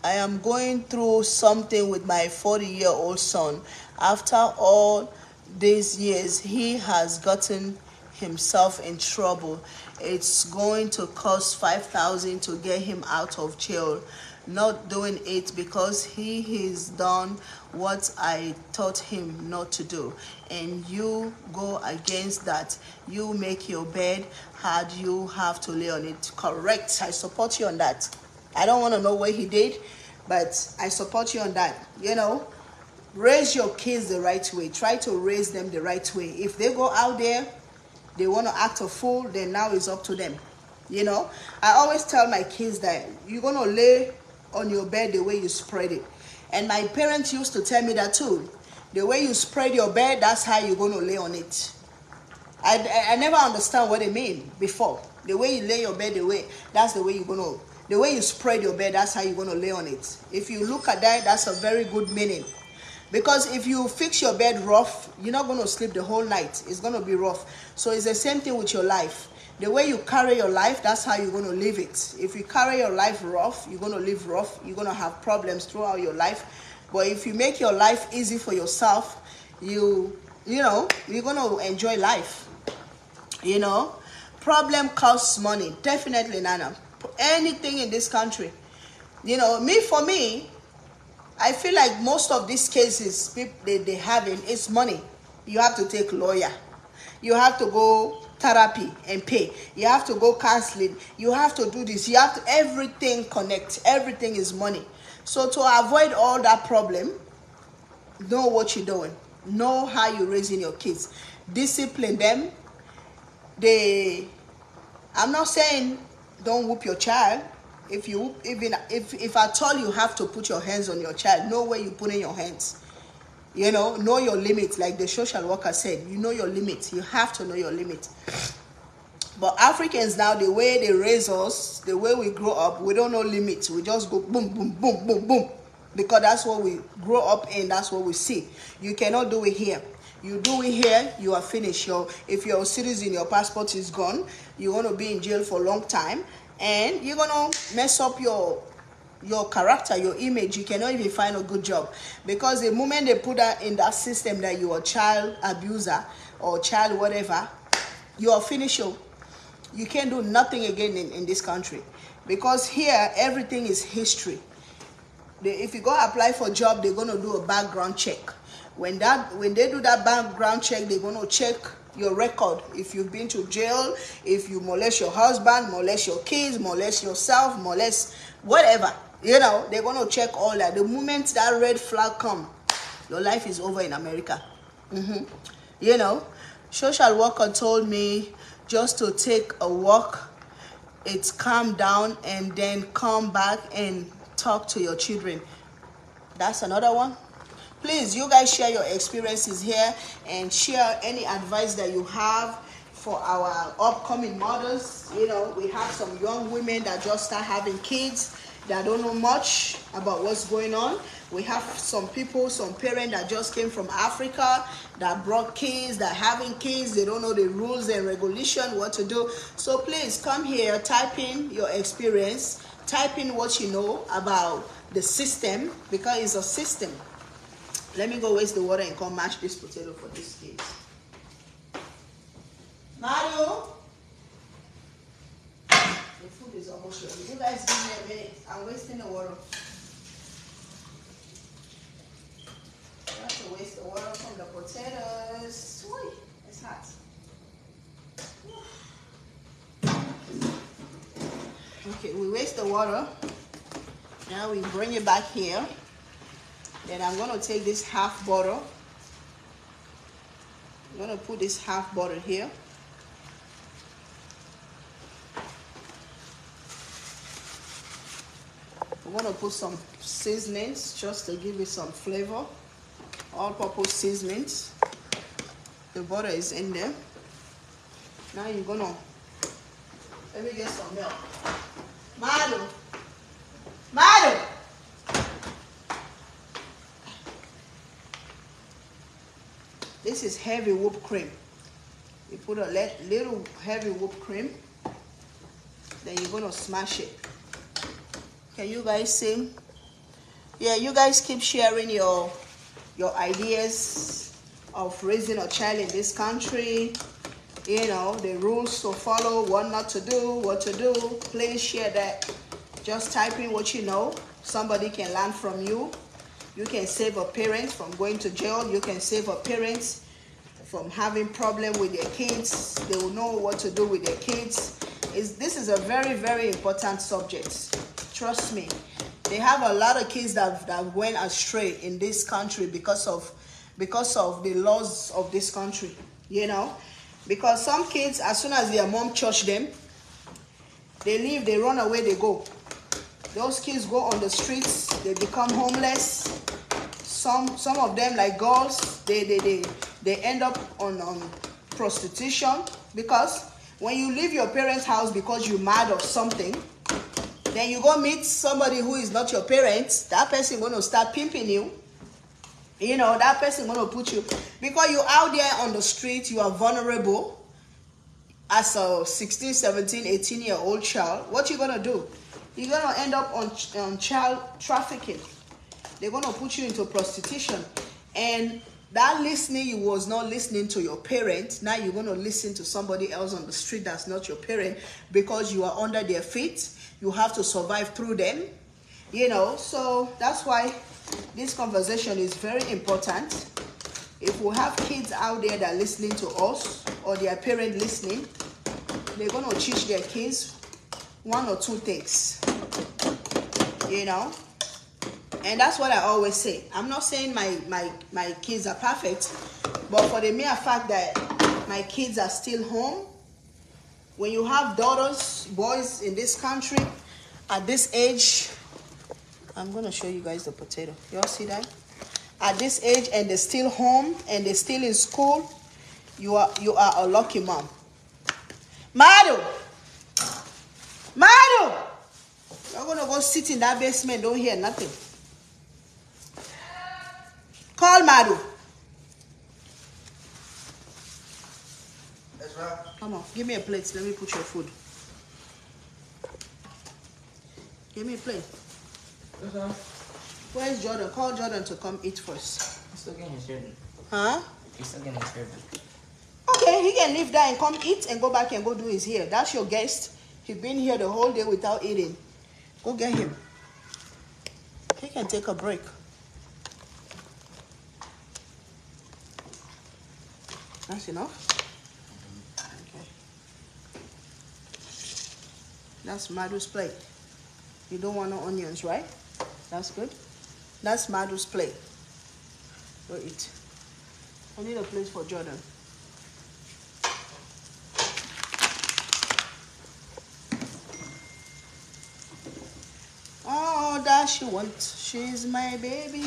I am going through something with my 40 year old son. After all these years, he has gotten himself in trouble. It's going to cost 5000 to get him out of jail not doing it because he has done what I taught him not to do. And you go against that. You make your bed hard, you have to lay on it. Correct. I support you on that. I don't want to know what he did, but I support you on that. You know, raise your kids the right way. Try to raise them the right way. If they go out there, they want to act a fool, then now it's up to them. You know, I always tell my kids that you're going to lay on your bed the way you spread it. And my parents used to tell me that too. The way you spread your bed, that's how you're going to lay on it. I, I, never understand what they mean before. The way you lay your bed, the way that's the way you're going to. The way you spread your bed, that's how you're going to lay on it. If you look at that, that's a very good meaning. Because if you fix your bed rough, you're not going to sleep the whole night. It's going to be rough. So it's the same thing with your life. The way you carry your life, that's how you're going to live it. If you carry your life rough, you're going to live rough. You're going to have problems throughout your life. But if you make your life easy for yourself, you you know, you're going to enjoy life. You know, problem costs money. Definitely, Nana. Anything in this country. You know, me for me, I feel like most of these cases they, they having is money. You have to take lawyer. You have to go therapy and pay. You have to go counseling. You have to do this. You have to everything connect. Everything is money. So to avoid all that problem, know what you're doing. Know how you're raising your kids. Discipline them. They I'm not saying don't whoop your child. If you even if if at all you have to put your hands on your child, know where you put in your hands. You know, know your limits. Like the social worker said, you know your limits. You have to know your limits. But Africans now, the way they raise us, the way we grow up, we don't know limits. We just go boom, boom, boom, boom, boom. Because that's what we grow up in, that's what we see. You cannot do it here. You do it here, you are finished. Your, if you're a citizen, your passport is gone. You're going to be in jail for a long time. And you're going to mess up your your character, your image, you cannot even find a good job. Because the moment they put that in that system that you're a child abuser or child whatever, you are finished. you can't do nothing again in, in this country because here everything is history they, if you go apply for a job they're going to do a background check when that when they do that background check they're going to check your record. If you've been to jail if you molest your husband molest your kids molest yourself molest whatever you know they're going to check all that. The moment that red flag come your life is over in america. Hmm you know social worker told me just to take a walk it's calm down and then come back and talk to your children. That's another one please you guys share your experiences here and share any advice that you have for our upcoming mothers you know we have some young women that just start having kids that don't know much about what's going on. We have some people some parents that just came from africa that brought kids that having kids they don't know the rules and regulation what to do. So please come here type in your experience type in what you know about the system because it's a system let me go waste the water and come mash this potato for these kids. Mario, the food is almost ready. You guys give me a minute. I'm wasting the water. Have to waste the water from the potatoes. Whee, it's hot. Okay, we waste the water. Now we bring it back here. Then I'm going to take this half bottle. I'm going to put this half bottle here. I'm going to put some seasonings just to give it some flavor. All-purpose seasonings. The butter is in there. Now you're going to, let me get some milk. Madu. Madu. This is heavy whipped cream. You put a little heavy whipped cream, then you're gonna smash it. Can you guys see? Yeah, you guys keep sharing your your ideas of raising a child in this country. You know, the rules to follow, what not to do, what to do. Please share that. Just type in what you know. Somebody can learn from you. You can save a parent from going to jail. You can save a parent from having problem with their kids. They will know what to do with their kids. Is this is a very, very important subject. Trust me. They have a lot of kids that, that went astray in this country because of because of the laws of this country. You know? Because some kids, as soon as their mom church them, they leave, they run away, they go. Those kids go on the streets, they become homeless. Some some of them, like girls, they they they, they end up on um, prostitution because when you leave your parents' house because you're mad or something, then you go meet somebody who is not your parents, that person gonna start pimping you. You know, that person gonna put you because you're out there on the street, you are vulnerable as a 16, 17, 18 year old child. What you gonna do? You're gonna end up on, on child trafficking. They're gonna put you into prostitution. And that listening, you was not listening to your parent. Now you're gonna listen to somebody else on the street that's not your parent because you are under their feet. You have to survive through them. You know, so that's why this conversation is very important. If we have kids out there that are listening to us or their parent listening, they're gonna teach their kids one or two things. You know? And that's what I always say. I'm not saying my my my kids are perfect, but for the mere fact that my kids are still home, when you have daughters, boys in this country, at this age, I'm gonna show you guys the potato. Y'all see that? At this age and they're still home and they're still in school, you are you are a lucky mom. Madu! Madu! You're gonna go sit in that basement, don't hear nothing. Call Madu. That's right. Come on, give me a plate. Let me put your food. Give me a plate. What's? Where's Jordan? Call Jordan to come eat first. He's still getting his surgery. Huh? He's still getting his surgery. Okay, Okay, he can leave there and come eat and go back and go do his hair. That's your guest. He been here the whole day without eating. Go get him. He can take a break. That's enough. Okay. That's Madu's plate. You don't want no onions, right? That's good. That's Madu's plate. Go eat. I need a place for Jordan. Oh, that she wants. She's my baby.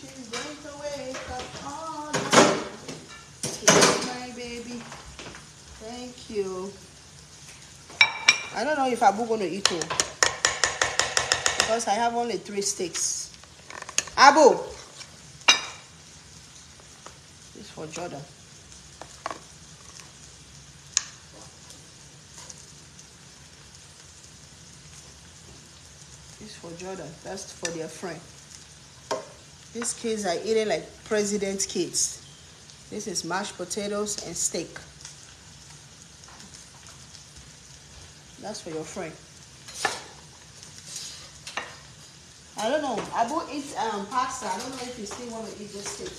She's going to wake up all night. She's my baby. Thank you. I don't know if Abu gonna eat all because I have only three sticks. Abu, this is for Jordan. This for Jordan. That's for their friend. These kids are eating like president kids. This is mashed potatoes and steak. That's for your friend. I don't know. Abu eats um, pasta. I don't know if you still want to eat this steak.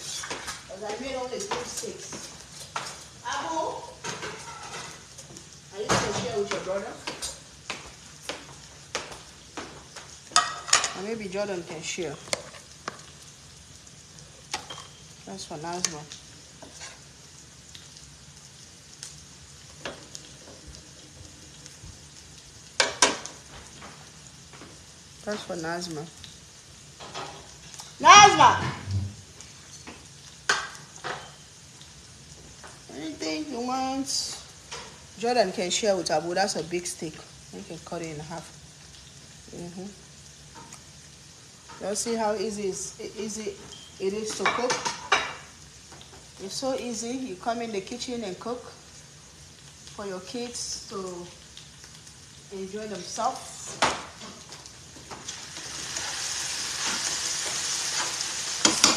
Because I made only three steaks. Abu, are you going to share with your brother? Maybe Jordan can share. That's for Nazma. That's for Nazma. Nazma! Anything you want? Jordan can share with Abu. That's a big stick. You can cut it in half. Mm-hmm. Y'all see how easy is easy it is to cook? It's so easy. You come in the kitchen and cook for your kids to enjoy themselves.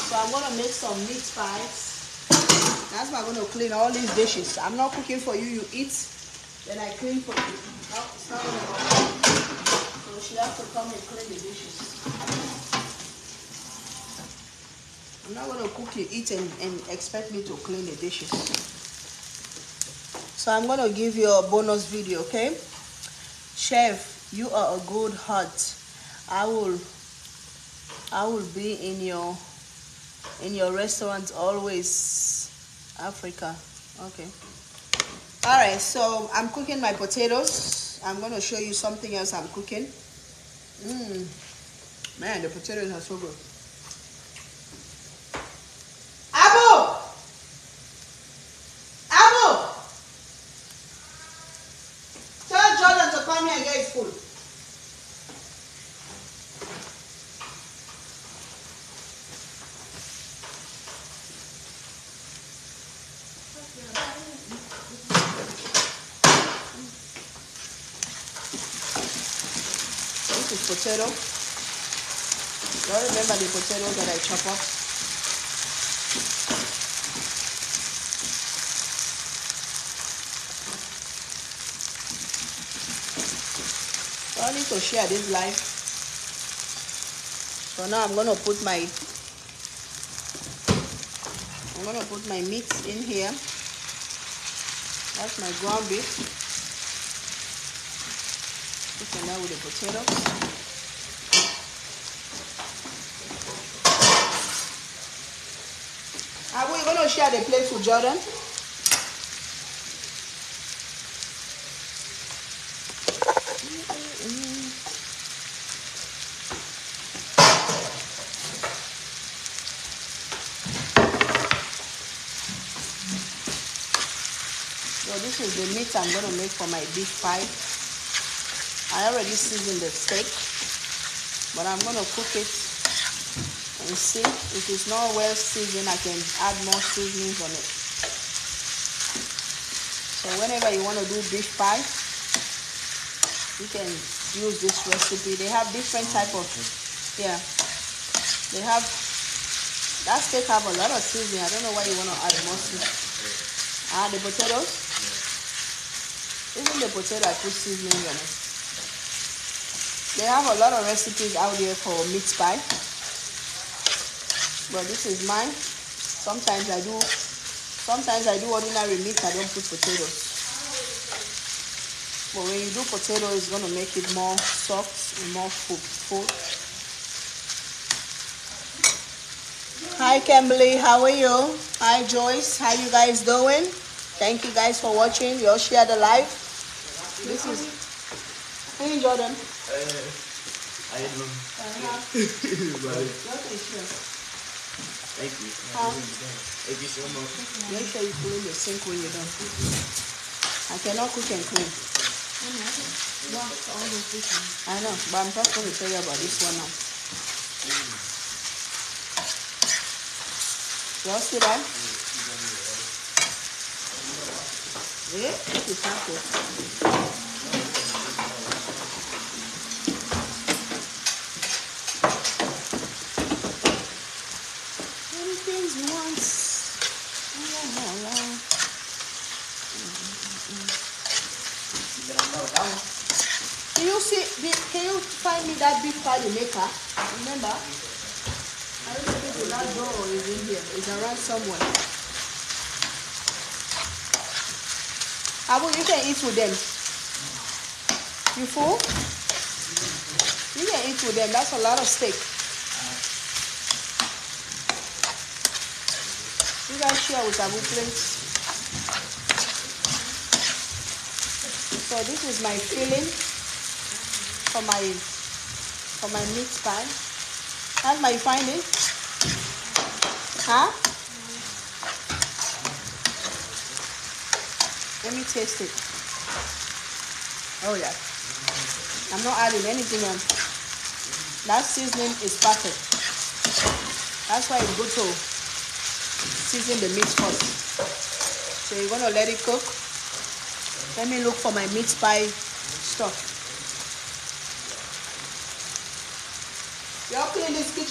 So I'm gonna make some meat pies. That's why I'm gonna clean all these dishes. I'm not cooking for you, you eat, then I clean for you. No, it's not gonna work. So she has to come and clean the dishes. I'm not gonna cook you eat and, and expect me to clean the dishes. So I'm gonna give you a bonus video, okay? Chef, you are a good heart. I will I will be in your in your restaurant always Africa. Okay. All right, so I'm cooking my potatoes. I'm gonna show you something else I'm cooking. Mmm, man, the potatoes are so good. Abu, Abu, tell Jordan to come here and get his food. This is potato. You all remember the potatoes that I chop up? I need to share this live. So now I'm gonna put my I'm gonna put my meat in here. That's my ground beef. Put now with the potatoes. Are we gonna share the plate with Jordan? So this is the meat I'm gonna make for my beef pie. I already seasoned the steak, but I'm gonna cook it and see if it's not well seasoned. I can add more seasonings on it. So whenever you want to do beef pie, you can use this recipe. They have different type of yeah. They have that steak have a lot of seasoning. I don't know why you want to add more seasoning. Ah, the potatoes. Even the potato I put seasoning on it. They have a lot of recipes out there for meat pie. But this is mine. Sometimes I do sometimes I do ordinary meat, I don't put potatoes. But when you do potato, it's gonna make it more soft and more full. Hi Kimberly, how are you? Hi Joyce, how you guys doing? Thank you guys for watching. You all share the live. This is Hey Jordan. How you doing? Thank you. Huh? Make sure you clean the sink when you're done. I cannot cook and clean. I know, but I'm just going to tell you about this one now. You all see that? Yeah, this is not good. See? Can you find me that big pie maker? Remember? I don't the last drawer is in here. It's around somewhere. Abu, you can eat with them. You full? You can eat with them. That's a lot of steak. You guys share with Abu, please. So this is my filling for my for my meat pie. How's my finding? Huh? Let me taste it. Oh yeah. I'm not adding anything on. That seasoning is perfect. That's why it's good to season the meat first. So you're gonna let it cook. Let me look for my meat pie stuff. Y'all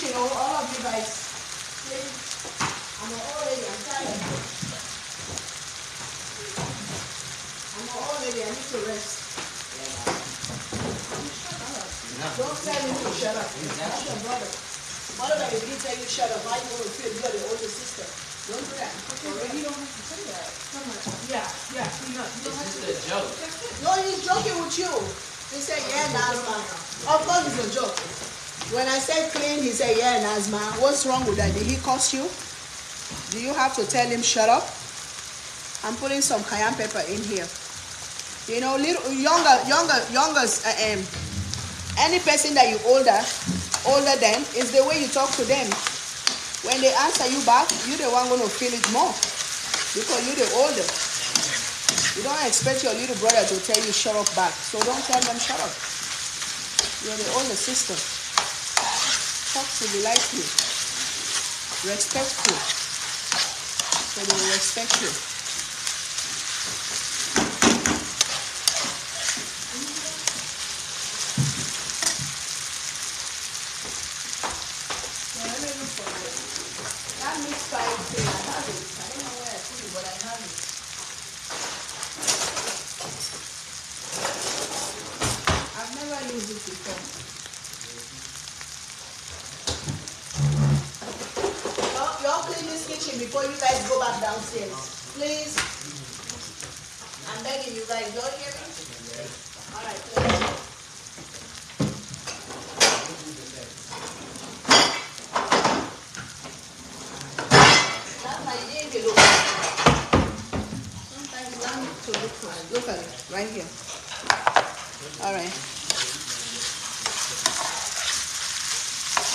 clean this kitchen, all, all of you guys. Please. I'm an old lady, I'm tired. I'm an old lady, I need to rest. Don't tell me to shut up. That's your brother. What about if he tell you shut up? Why you want to feel you're the older sister? Don't do that. You don't have to say that. Come on. Yeah, yeah. You don't, you don't have It's to. just a joke. No, he's joking with you. He said, yeah, Nazma. Of course it's a joke. When I said clean, he said, yeah, Nazma. What's wrong with that? Did he curse you? Do you have to tell him shut up? I'm putting some cayenne pepper in here. You know, little younger, younger, younger, uh, um, any person that you older, older than, is the way you talk to them. When they answer you back, you're the one gonna feel it more because you're the older. You don't expect your little brother to tell you shut up back. So don't tell them shut up. You're the older sister. Talk civilizely. Respectful. So they will respect you. So let me look for it. That mixed pie thing, I have it. I don't know where I put it, but I have it. I've never used it before. Y'all, y'all clean this kitchen before you guys go back downstairs. Please. I'm begging you guys. Y'all hear me? Want to look at it, right here. Alright.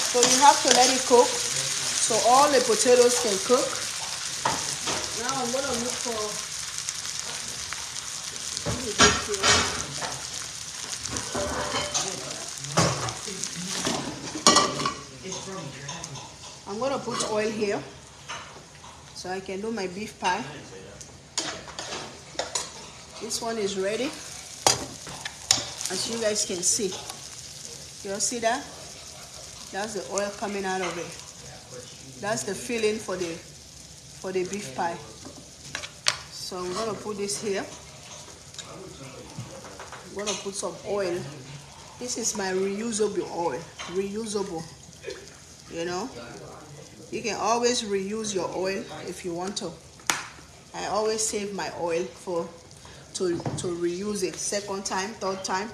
So you have to let it cook so all the potatoes can cook. Now I'm gonna look for let me look here. I'm gonna put oil here so I can do my beef pie. This one is ready. As you guys can see. You see that? That's the oil coming out of it. That's the filling for the for the beef pie. So we're gonna put this here. I'm gonna put some oil. This is my reusable oil. Reusable. You know? You can always reuse your oil if you want to. I always save my oil for to to reuse it second time, third time.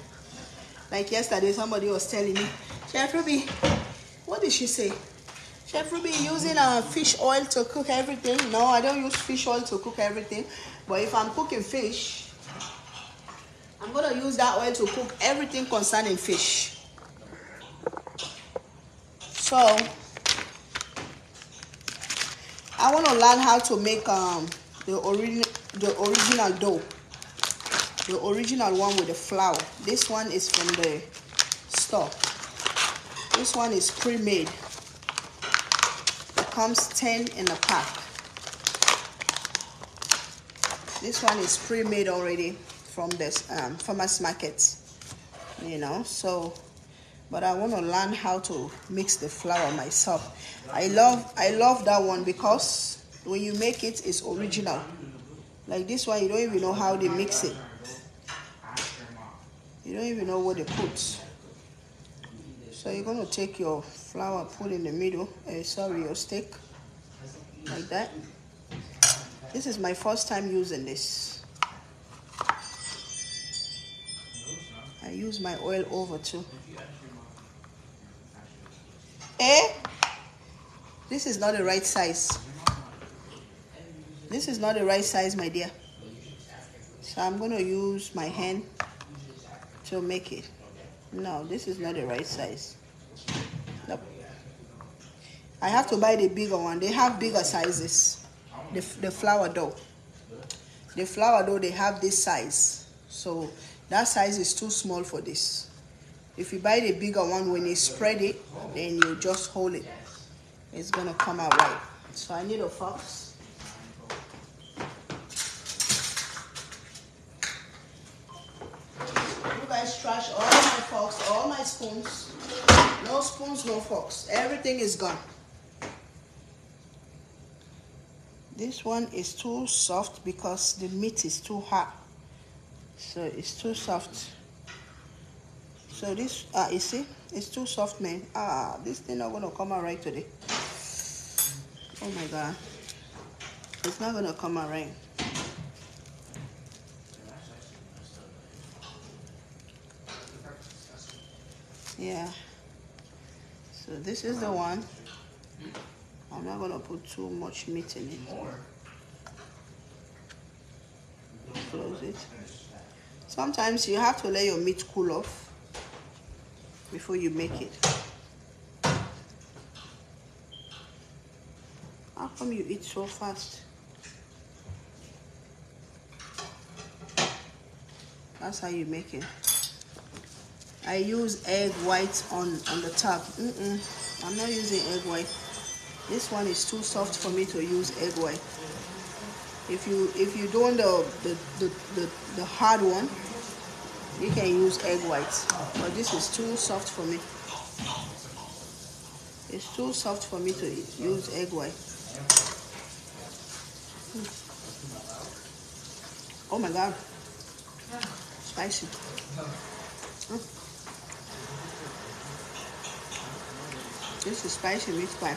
Like yesterday, somebody was telling me, Chef Ruby, what did she say? Chef Ruby using uh, fish oil to cook everything. No, I don't use fish oil to cook everything. But if I'm cooking fish, I'm gonna use that oil to cook everything concerning fish. So I want to learn how to make um, the original the original dough, the original one with the flour. This one is from the store. This one is pre-made. It comes 10 in a pack. This one is pre-made already from this um, farmers market. You know, so but I want to learn how to mix the flour myself. I love I love that one because when you make it, it's original. Like this one, you don't even know how they mix it. You don't even know what they put. So you're gonna take your flour, put in the middle. Uh, sorry, your steak, like that. This is my first time using this. I use my oil over too. Eh? This is not the right size. This is not the right size, my dear. So I'm going to use my hand to make it. No, this is not the right size. Nope. I have to buy the bigger one. They have bigger sizes. The, the flour dough. The flower dough, they have this size. So that size is too small for this. If you buy the bigger one, when you spread it, then you just hold it. It's gonna come out right. So I need a fox. You guys trash all my forks, all my spoons. No spoons, no forks. Everything is gone. This one is too soft because the meat is too hot. So it's too soft. So this, ah, you see, it's too soft, man. Ah, this thing not gonna come out right today. Oh my God. It's not gonna come out right. Yeah. So this is the one. I'm not gonna put too much meat in it. Close it. Sometimes you have to let your meat cool off before you make it. How come you eat so fast? That's how you make it. I use egg white on, on the top. Mm -mm. I'm not using egg white. This one is too soft for me to use egg white. If you if you don't the the, the, the, the hard one, you can use egg whites But this is too soft for me. It's too soft for me to use egg white. Oh my god. Spicy. Mm. This is spicy meat pie.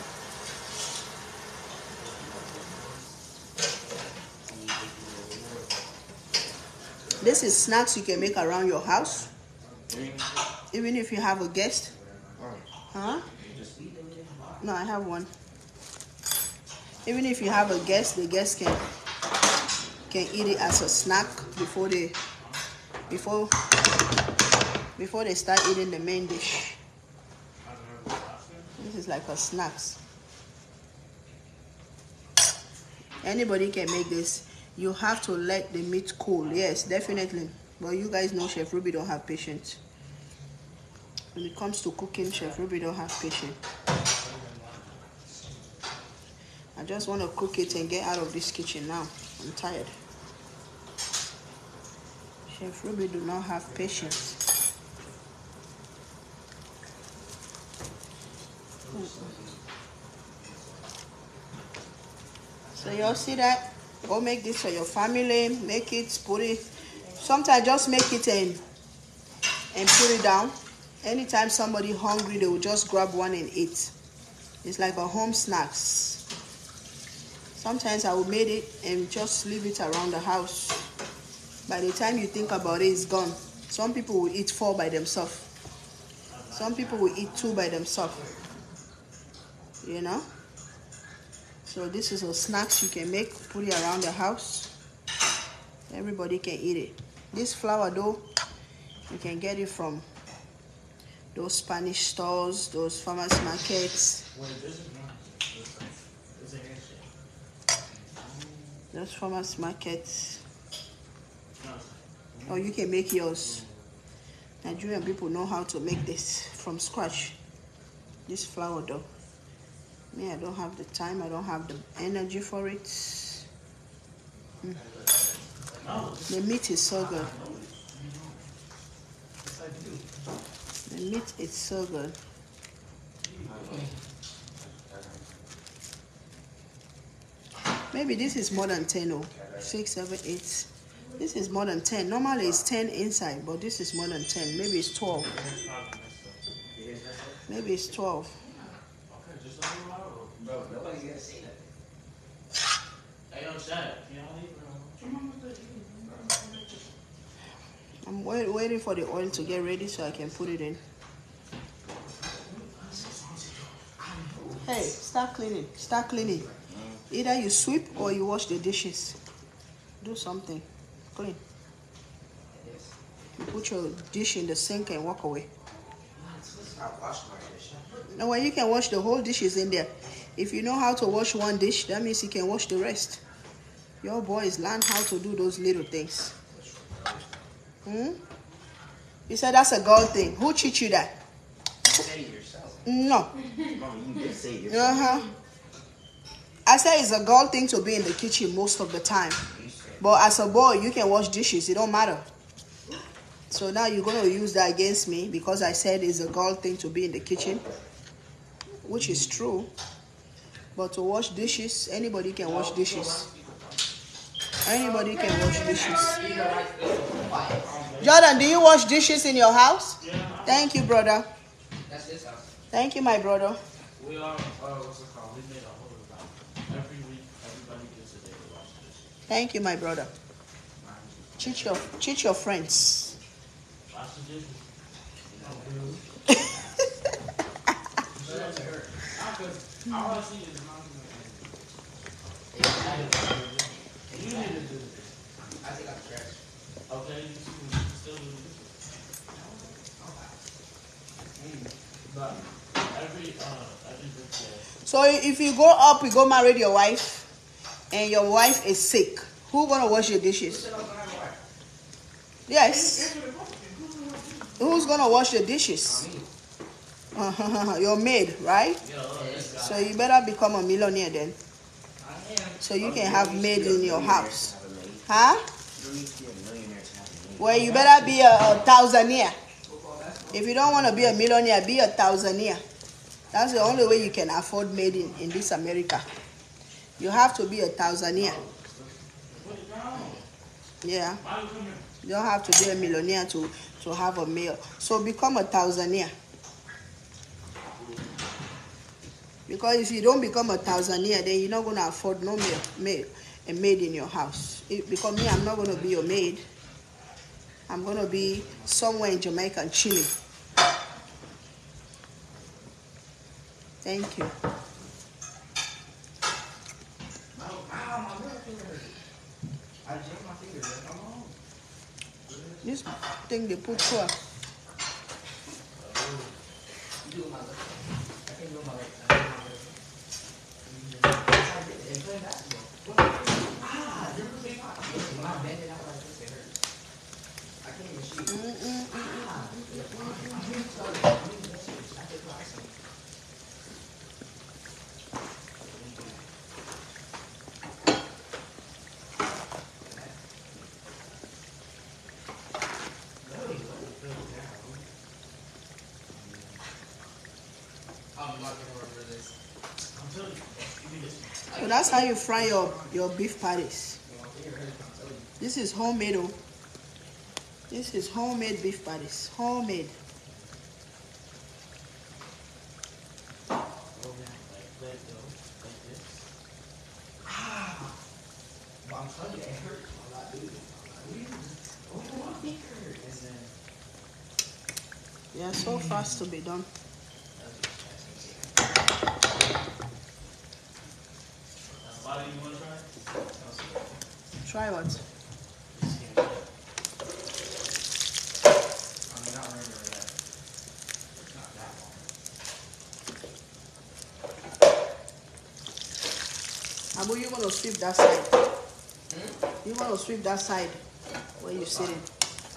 This is snacks you can make around your house. Even if you have a guest. Huh? No, I have one. Even if you have a guest, the guest can can eat it as a snack before they before before they start eating the main dish. This is like a snacks. Anybody can make this. You have to let the meat cool. Yes, definitely. But you guys know Chef Ruby don't have patience. When it comes to cooking, Chef Ruby don't have patience. I just want to cook it and get out of this kitchen now. I'm tired. Chef Ruby do not have patience. So y'all see that? Go make this for your family. Make it, put it. Sometimes just make it and and put it down. Anytime somebody hungry, they will just grab one and eat. It's like a home snacks. Sometimes I will make it and just leave it around the house. By the time you think about it, it's gone. Some people will eat four by themselves. Some people will eat two by themselves. You know? So this is a snacks you can make, put it around the house. Everybody can eat it. This flour dough, you can get it from those Spanish stores, those farmers markets. Those farmers markets. Or you can make yours. Nigerian people know how to make this from scratch. This flour dough. Me, I don't have the time. I don't have the energy for it. Mm. The meat is so good. The meat is so good. Maybe this is more than 10 oh. 6, 7, 8. This is more than 10. Normally it's 10 inside, but this is more than 10. Maybe it's 12. Maybe it's 12. Bro, nobody's gonna say that. Hey, yo, Shaq, y'all leave, bro. I'm wait, waiting for the oil to get ready so I can put it in. Hey, start cleaning. Start cleaning. Either you sweep or you wash the dishes. Do something. Clean. You put your dish in the sink and walk away. I washed my dish. No, well, you can wash the whole dishes in there. If you know how to wash one dish, that means you can wash the rest. Your boys learn how to do those little things. Hmm? You said that's a girl thing. Who teach you that? No. Mom, you did say it. Uh huh. I say it's a girl thing to be in the kitchen most of the time. But as a boy, you can wash dishes. It don't matter. So now you're gonna use that against me because I said it's a girl thing to be in the kitchen, which is true. But to wash dishes, anybody can wash dishes. Anybody can wash dishes. Jordan, do you wash dishes in your house? Thank you, brother. that's his house. Thank you, my brother. We are, uh, what's it called? We made a whole lot. Every week, everybody gets a day to wash this. Thank you, my brother. Teach your teach your friends. Wash the dishes. I wanna see his mom. You need to do this. I take out the trash. Okay, you can still do this. But every, every birthday, So if you go up, you go marry your wife, and your wife is sick, who gonna wash your dishes? Yes. Who's gonna wash the dishes? your maid, right? So you better become a millionaire then, so you can have maids in your house, huh? Maid. Well, you better be a, a thousandaire. If you don't want to be a millionaire, be a thousandaire. That's the only way you can afford maid in, in this America. You have to be a thousandaire. Yeah. You don't have to be a millionaire to, to have a meal. So become a thousandaire. Because if you don't become a thousandaire, then you're not going to afford no maid, a maid in your house. It, because me, I'm not going to be your maid. I'm going to be somewhere in Jamaica and chilling. Thank you. This thing they put here. You do it with my left hand. I can do it with my right hand. I do it with my left hand. That's how I did it. And playing basketball. Ah, you're really hot. When I bend it out like this, it hurts. I can't even shoot. Ah, I take my ice. I'm not gonna remember this. telling you. Give me this. So that's how you fry your, your beef patties. This is homemade. Oh. This is homemade beef patties. Homemade. Like, let go. Like this. Ah! But I'm telling you, it hurts a lot, dude. What do you Oh, my feet hurt. And then, Yeah, so fast to be done. That's a lot of you want to try? Try what? This skin cut. I mean, not right there yet. It's not that long. Abu, you want to sweep that side. You want to sweep that side where you're sitting.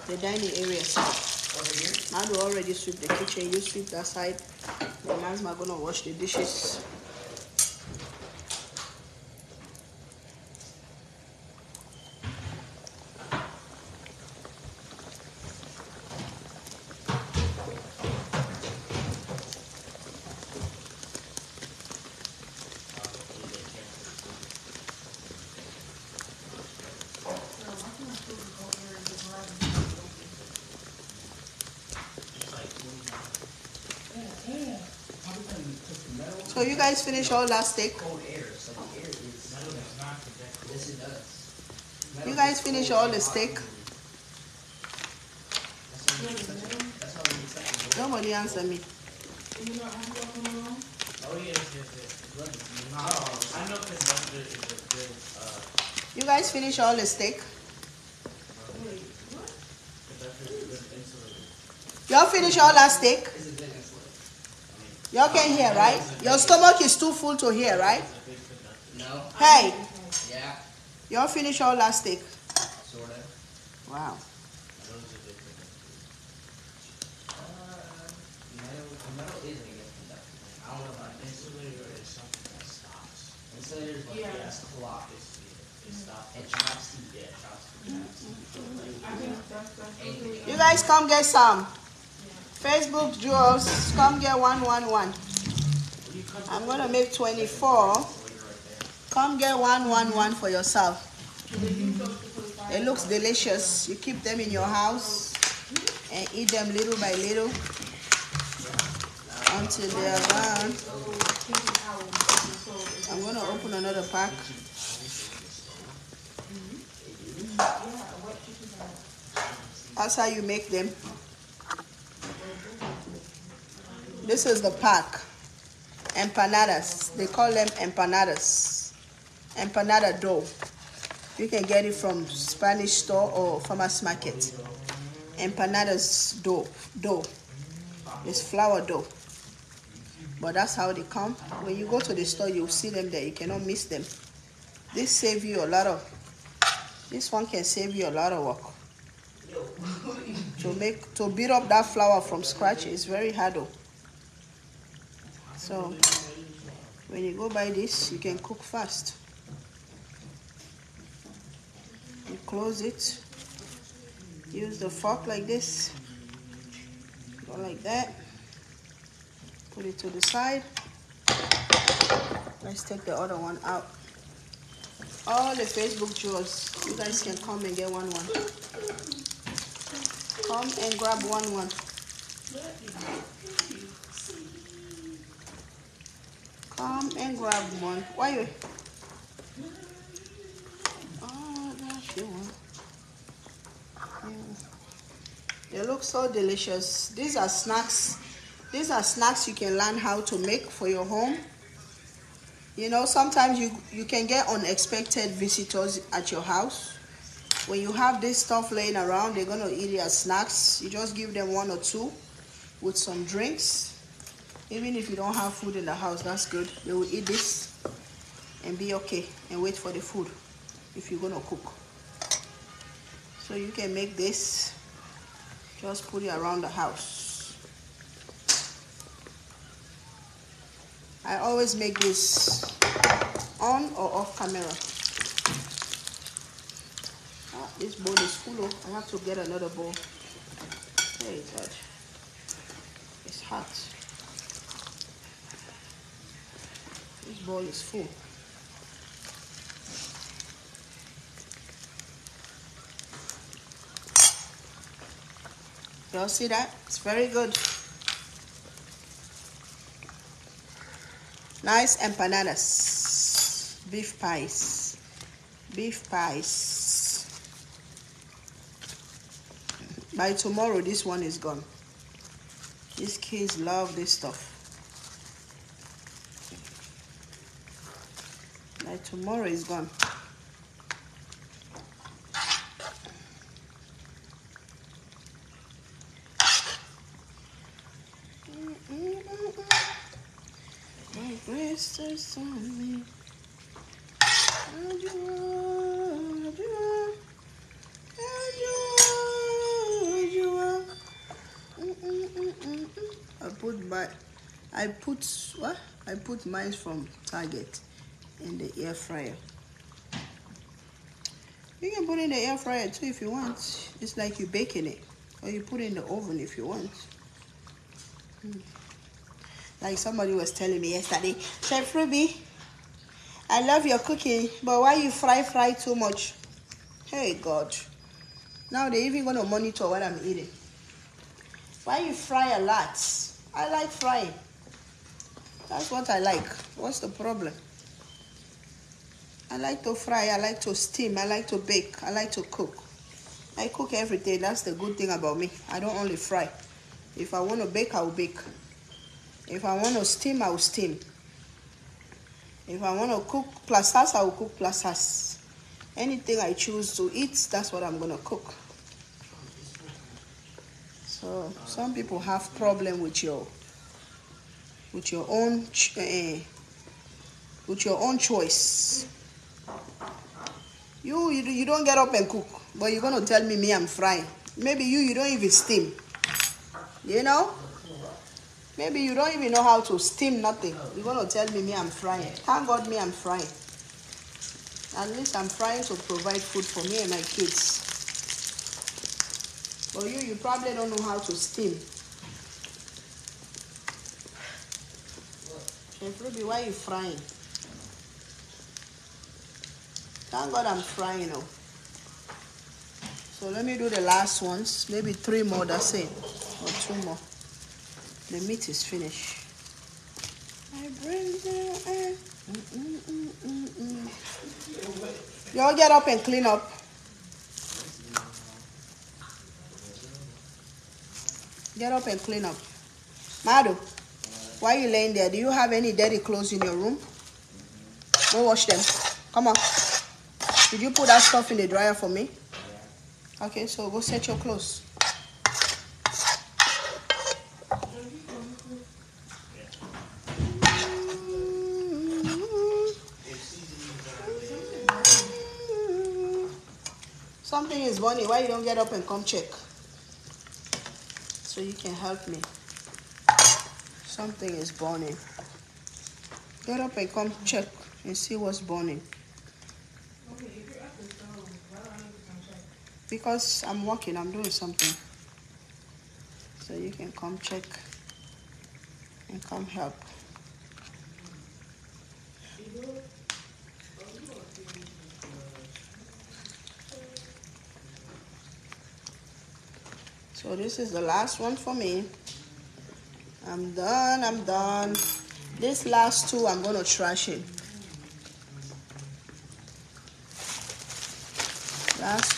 The dining area side. Over here? Now you already sweep the kitchen. You sweep that side. Then Nazma gonna wash the dishes. Probably when you put the metal So you guys finish all that steak? cold air, so the air is. Metal is not protected. Yes, it does. You guys finish all the steak? Nobody answer me. You guys finish all the steak? Y'all finish all that steak? It's a good insulator. Y'all can hear, right? Your stomach is too full to hear, right? It's a big conductor. No? Hey, Yeah, y'all finish all last steak? sort of. Wow. Metal is a good conductor. Metal, metal is a good conductor. I don't know about insulator. Insulator is something that stops. Insulator is like Yeah. yeah. clock. It's, it stops. It traps heat. Yeah, it stops. You guys come get some. Facebook jewels, come get one, one, one. I'm gonna make 24. Come get one, one, one for yourself. It looks delicious. You keep them in your house and eat them little by little until they are gone. I'm gonna open another pack. That's how you make them. This is the pack. Empanadas. They call them empanadas. Empanada dough. You can get it from Spanish store or farmers market. Empanadas dough. Dough. It's flour dough. But that's how they come. When you go to the store, you'll see them there. You cannot miss them. This save you a lot of. This one can save you a lot of work. to make to beat up that flour from scratch is very hard though. So when you go buy this, you can cook fast. You close it. Use the fork like this. Go like that. Put it to the side. Let's take the other one out. All the Facebook jewels, you guys can come and get one one. Come and grab one one. Come and grab one. Why you? Oh, one. Yeah. They look so delicious. These are snacks. These are snacks you can learn how to make for your home. You know, sometimes you you can get unexpected visitors at your house. When you have this stuff laying around, they're gonna eat it as snacks. You just give them one or two with some drinks. Even if you don't have food in the house, that's good. They will eat this and be okay and wait for the food if you're gonna cook. So you can make this, just put it around the house. I always make this on or off camera. Ah, this bowl is full. Of, I have to get another bowl. Is that. It's hot. This bowl is full. Y'all see that? It's very good. Nice empanadas. Beef pies. Beef pies. By tomorrow, this one is gone. These kids love this stuff. By tomorrow, gone. Is mm, mm, mm, mm. I put my, I put what? I put mine from Target in the air fryer. You can put in the air fryer too if you want. It's like you're baking it, or you put it in the oven if you want. Mm. Like somebody was telling me yesterday, Chef Ruby, I love your cooking, but why you fry fry too much? Hey God. Now they even gonna monitor what I'm eating. Why you fry a lot? I like frying. That's what I like. What's the problem? I like to fry, I like to steam, I like to bake, I like to cook. I cook every day. That's the good thing about me. I don't only fry. If I want to bake, I will bake. If I want to steam, I will steam. If I want to cook plastas, I will cook plastas. Anything I choose to eat, that's what I'm gonna cook. So some people have problem with your with your own eh, with your own choice. You, you you don't get up and cook, but you're gonna tell me me I'm frying. Maybe you you don't even steam. You know? Maybe you don't even know how to steam nothing. You're gonna tell me me I'm frying. Thank God me I'm frying. At least I'm trying to provide food for me and my kids. But you, you probably don't know how to steam. Chef Ruby, why you frying? Thank God I'm frying now. So let me do the last ones. Maybe three more, that's it. Or two more. The meat is finished. I bring the air. Mm, mm, mm, mm, mm. Y'all get up and clean up. Get up and clean up. Madu, why you laying there? Do you have any dirty clothes in your room? Go wash them. Come on. Did you put that stuff in the dryer for me? Okay, so go set your clothes. Something is burning. Why you don't get up and come check? So you can help me. Something is burning. Get up and come check and see what's burning. Because I'm working, I'm doing something. So you can come check and come help. So this is the last one for me. I'm done, I'm done. This last two, I'm gonna trash it.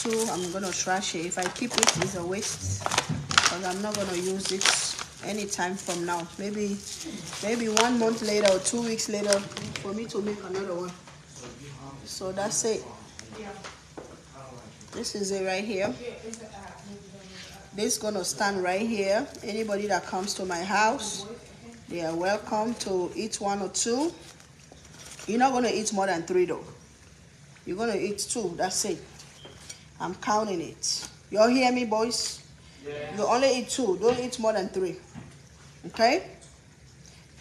Two, I'm gonna trash it. If I keep it, it's a waste. Because I'm not gonna use it anytime from now. Maybe, maybe one month later or two weeks later for me to make another one. So that's it. This is it right here. This gonna stand right here. Anybody that comes to my house, they are welcome to eat one or two. You're not gonna eat more than three though. You're gonna eat two. That's it. I'm counting it. Y'all hear me, boys? You only eat two. Don't eat more than three. Okay?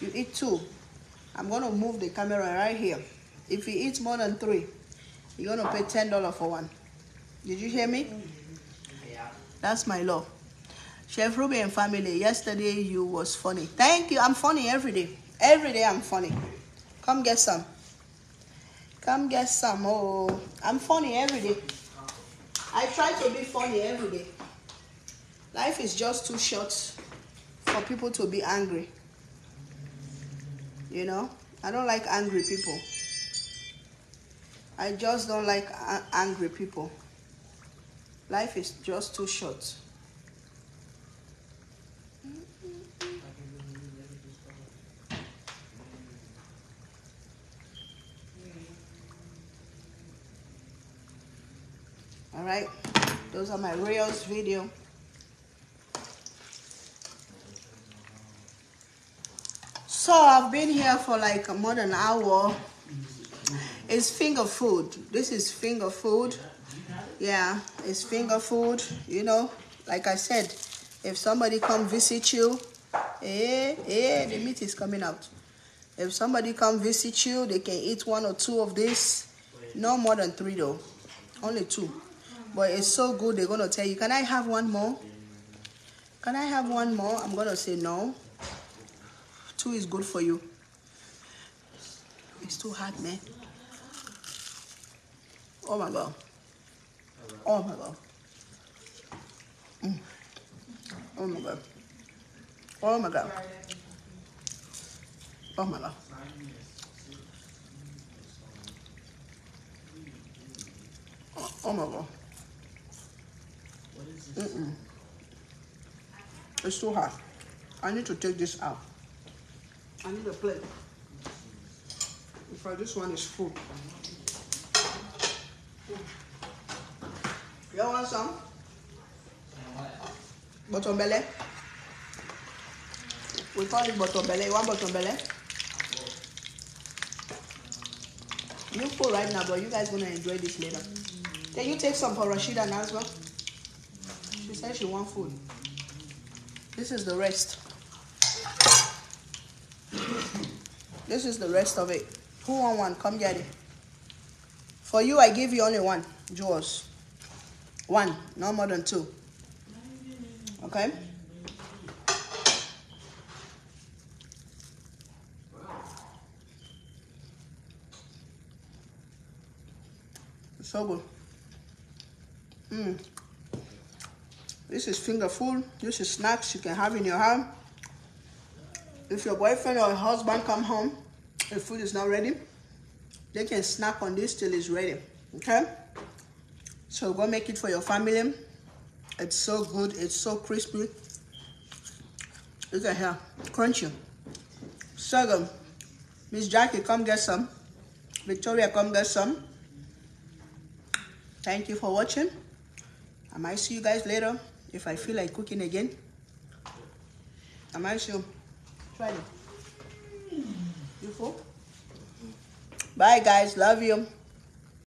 You eat two. I'm gonna move the camera right here. If you eat more than three, you're gonna pay ten dollars for one. Did you hear me? Yeah. That's my law. Chef Ruby and family, yesterday you was funny. Thank you. I'm funny every day. Every day I'm funny. Come get some. Come get some. Oh, I'm funny every day. I try to be funny every day. Life is just too short for people to be angry. You know, I don't like angry people. I just don't like angry people. Life is just too short. Right, those are my reels video. So I've been here for like more than an hour. It's finger food. This is finger food. Yeah, it's finger food. You know, like I said, if somebody come visit you, eh, eh, the meat is coming out. If somebody come visit you, they can eat one or two of this. No more than three though, only two. But it's so good. They're gonna tell you, can I have one more? Can I have one more? I'm gonna say no. Two is good for you. It's too hot, man. Oh my god. Oh my god. Mm. Oh my god. Oh my god. Oh my god. Oh my god. Mm-mm. It's too hot. I need to take this out. I need a plate. In fact, this one is full. You want some? Bottom belly? We call it bottom belly. You want bottom belly? You full right now, but you guys gonna enjoy this later. Can you take some for Rashida now as well? She said she want food. This is the rest. This is the rest of it. Who want one? Come get it. For you, I give you only one. Yours. One, no more than two. Okay? So good. Mm. This is finger food. This is snacks you can have in your hand. If your boyfriend or husband come home, if food is not ready, they can snack on this till it's ready. Okay? So go make it for your family. It's so good. It's so crispy. Look at here. Crunchy. So. Miss Jackie, come get some. Victoria, come get some. Thank you for watching. I might see you guys later if I feel like cooking again. I might you. Try it. You full? Bye, guys. Love you.